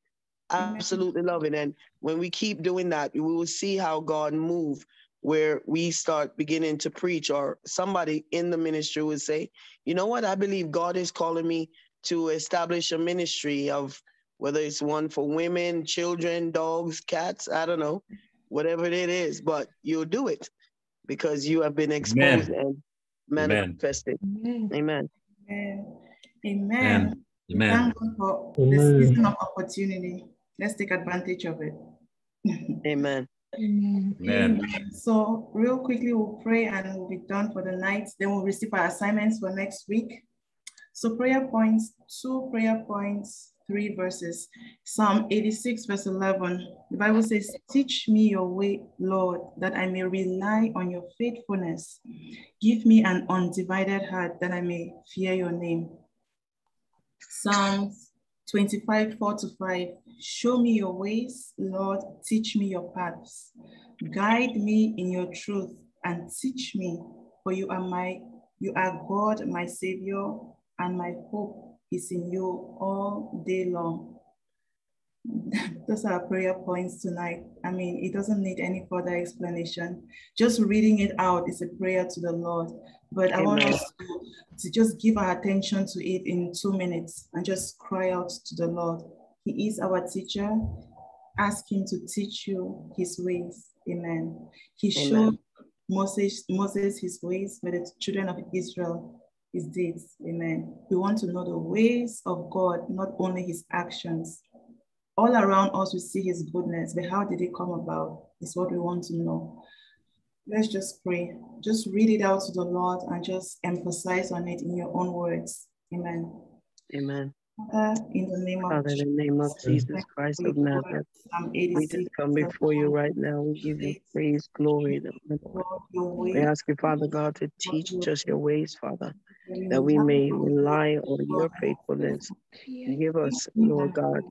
Absolutely love it. And when we keep doing that, we will see how God move where we start beginning to preach or somebody in the ministry will say, you know what, I believe God is calling me to establish a ministry of whether it's one for women, children, dogs, cats, I don't know, whatever it is, but you'll do it because you have been exposed and manifested. Amen. Amen. Amen. Amen. Amen. Thank God for the Amen. season of opportunity. Let's take advantage of it. Amen. Amen. Amen. So real quickly, we'll pray and we'll be done for the night. Then we'll receive our assignments for next week. So prayer points, two prayer points, three verses. Psalm 86 verse 11. The Bible says, teach me your way, Lord, that I may rely on your faithfulness. Give me an undivided heart that I may fear your name. Psalms 25, 4 to 5. Show me your ways, Lord, teach me your paths. Guide me in your truth and teach me, for you are my you are God, my savior, and my hope is in you all day long. Those are prayer points tonight. I mean, it doesn't need any further explanation. Just reading it out is a prayer to the Lord. But I want us to, to just give our attention to it in two minutes and just cry out to the Lord. He is our teacher. Ask him to teach you his ways. Amen. He Amen. showed Moses, Moses his ways, but the children of Israel his deeds. Amen. We want to know the ways of God, not only his actions. All around us, we see his goodness, but how did it come about? Is what we want to know. Let's just pray. Just read it out to the Lord and just emphasize on it in your own words. Amen. Amen. Father, in the name of Father, in the name of Jesus Christ of Nazareth, we just come before you right now. We give you praise, glory. We ask you, Father God, to teach us your ways, Father, that we may rely on your faithfulness. Give us, Lord God,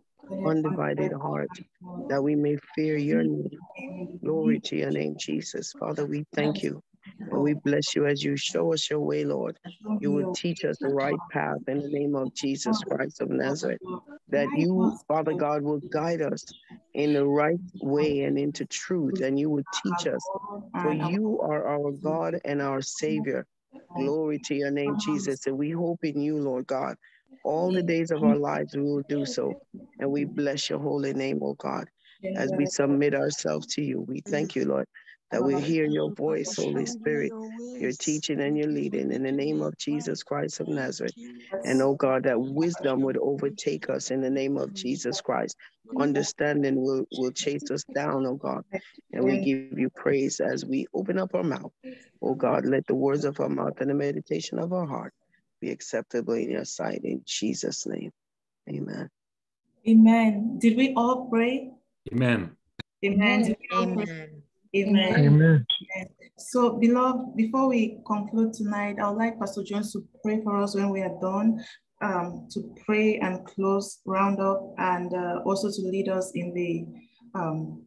undivided heart, that we may fear your name. Glory to your name, Jesus. Father, we thank you. And we bless you as you show us your way, Lord. You will teach us the right path in the name of Jesus Christ of Nazareth. That you, Father God, will guide us in the right way and into truth, and you will teach us. For you are our God and our Savior. Glory to your name, Jesus. And we hope in you, Lord God. All the days of our lives, we will do so. And we bless your holy name, oh God, as we submit ourselves to you. We thank you, Lord, that we hear your voice, Holy Spirit, your teaching and your leading in the name of Jesus Christ of Nazareth. And oh God, that wisdom would overtake us in the name of Jesus Christ. Understanding will, will chase us down, oh God. And we give you praise as we open up our mouth. Oh God, let the words of our mouth and the meditation of our heart be acceptable in your sight in Jesus' name. Amen. Amen. Did we all pray? Amen. Amen. Amen. Amen. Amen. So, beloved, before we conclude tonight, I would like Pastor Jones to pray for us when we are done, um, to pray and close, round up, and uh, also to lead us in the um,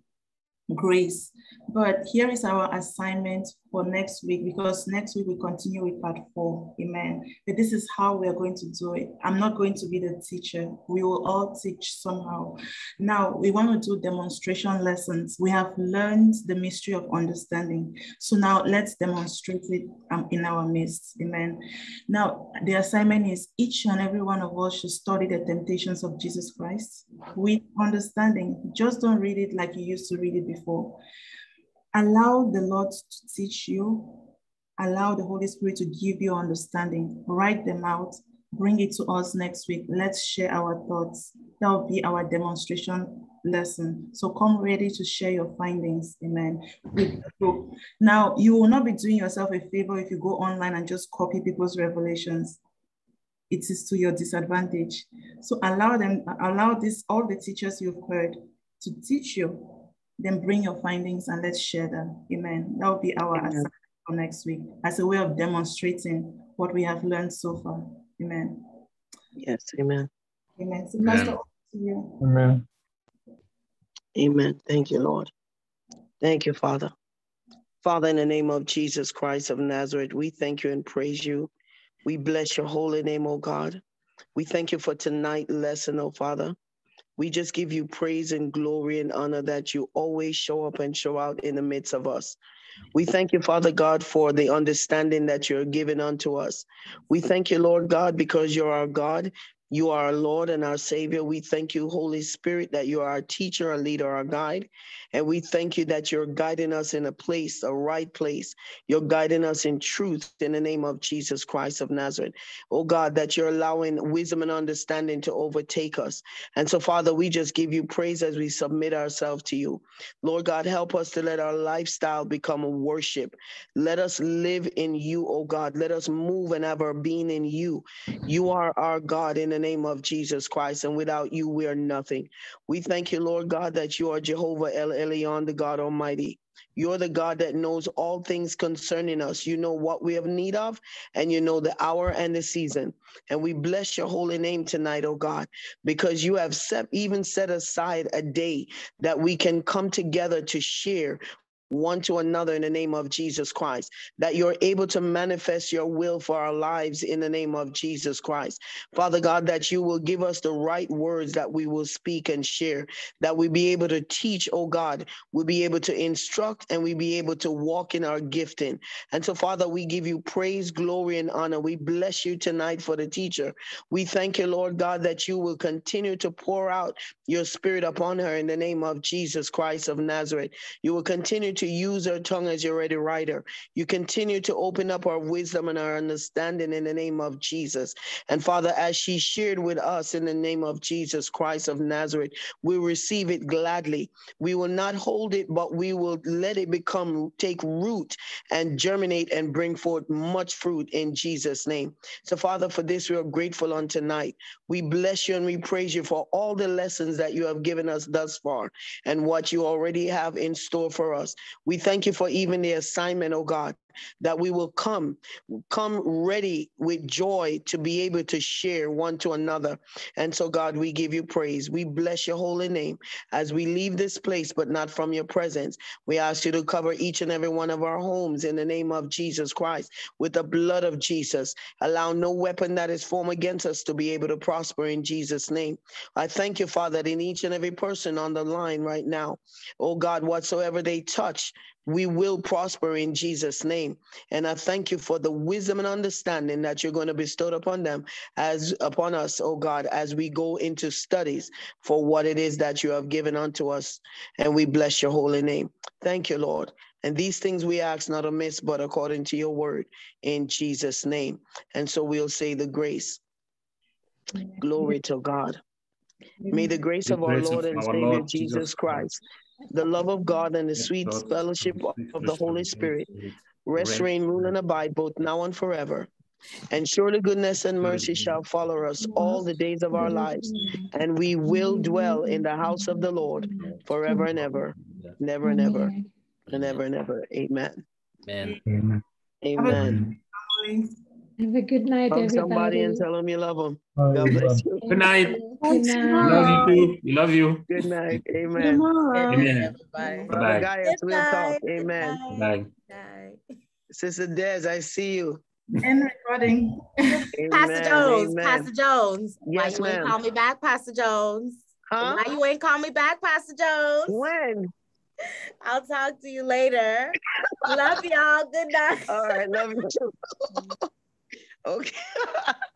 grace. But here is our assignment for next week because next week we continue with part four. Amen. But this is how we are going to do it. I'm not going to be the teacher. We will all teach somehow. Now we want to do demonstration lessons. We have learned the mystery of understanding. So now let's demonstrate it um, in our midst. Amen. Now the assignment is each and every one of us should study the temptations of Jesus Christ with understanding. Just don't read it like you used to read it before. Allow the Lord to teach you. Allow the Holy Spirit to give you understanding. Write them out. Bring it to us next week. Let's share our thoughts. That will be our demonstration lesson. So come ready to share your findings. Amen. Now, you will not be doing yourself a favor if you go online and just copy people's revelations it is to your disadvantage. So allow them, allow this, all the teachers you've heard to teach you then bring your findings and let's share them. Amen. That will be our Amen. assignment for next week as a way of demonstrating what we have learned so far. Amen. Yes, amen. Amen. So, Amen. Pastor, over to you. Amen. Amen. Thank you, Lord. Thank you, Father. Father, in the name of Jesus Christ of Nazareth, we thank you and praise you. We bless your holy name, oh God. We thank you for tonight lesson, oh Father. We just give you praise and glory and honor that you always show up and show out in the midst of us. We thank you, Father God, for the understanding that you're giving unto us. We thank you, Lord God, because you're our God. You are our Lord and our Savior. We thank you, Holy Spirit, that you are our teacher, our leader, our guide. And we thank you that you're guiding us in a place, a right place. You're guiding us in truth in the name of Jesus Christ of Nazareth. Oh God, that you're allowing wisdom and understanding to overtake us. And so, Father, we just give you praise as we submit ourselves to you. Lord God, help us to let our lifestyle become a worship. Let us live in you, oh God. Let us move and have our being in you. You are our God in the name of Jesus Christ, and without you, we are nothing. We thank you, Lord God, that you are Jehovah El Elyon, the God Almighty. You're the God that knows all things concerning us. You know what we have need of, and you know the hour and the season. And we bless your holy name tonight, oh God, because you have set, even set aside a day that we can come together to share one to another in the name of Jesus Christ, that you're able to manifest your will for our lives in the name of Jesus Christ. Father God, that you will give us the right words that we will speak and share, that we be able to teach, oh God, we'll be able to instruct and we be able to walk in our gifting. And so, Father, we give you praise, glory, and honor. We bless you tonight for the teacher. We thank you, Lord God, that you will continue to pour out your spirit upon her in the name of Jesus Christ of Nazareth. You will continue to use her tongue as your ready writer. You continue to open up our wisdom and our understanding in the name of Jesus. And Father, as she shared with us in the name of Jesus Christ of Nazareth, we receive it gladly. We will not hold it, but we will let it become, take root and germinate and bring forth much fruit in Jesus' name. So, Father, for this, we are grateful on tonight. We bless you and we praise you for all the lessons that you have given us thus far and what you already have in store for us. We thank you for even the assignment, oh God, that we will come, come ready with joy to be able to share one to another. And so, God, we give you praise. We bless your holy name as we leave this place, but not from your presence. We ask you to cover each and every one of our homes in the name of Jesus Christ with the blood of Jesus. Allow no weapon that is formed against us to be able to prosper in Jesus' name. I thank you, Father, that in each and every person on the line right now, oh God, whatsoever they touch, we will prosper in Jesus' name. And I thank you for the wisdom and understanding that you're going to bestow upon them as upon us, oh God, as we go into studies for what it is that you have given unto us. And we bless your holy name. Thank you, Lord. And these things we ask not amiss, but according to your word in Jesus' name. And so we'll say the grace. Glory to God. May the grace of our Lord and Savior Jesus Christ the love of God and the sweet fellowship of the Holy Spirit rest, reign, rule, and abide both now and forever. And surely goodness and mercy shall follow us all the days of our lives, and we will dwell in the house of the Lord forever and ever, never and ever, and ever and ever. Amen. Amen. Amen. Amen. Have a good night, Hug everybody. somebody and tell them you love them. God bless you. Good night. Good We night. love you too. We love you. Good night. Good Amen. night, Amen. everybody. Brother Bye-bye. Gaius, Good we'll talk. night. Amen. night. Bye. Night. Sister Des, I see you. End recording. Pastor Jones, Amen. Pastor Jones. Why you ain't call me back, Pastor Jones? Huh? Why you ain't call me back, Pastor Jones? When? I'll talk to you later. Love y'all. Good night. All right, love you too. okay.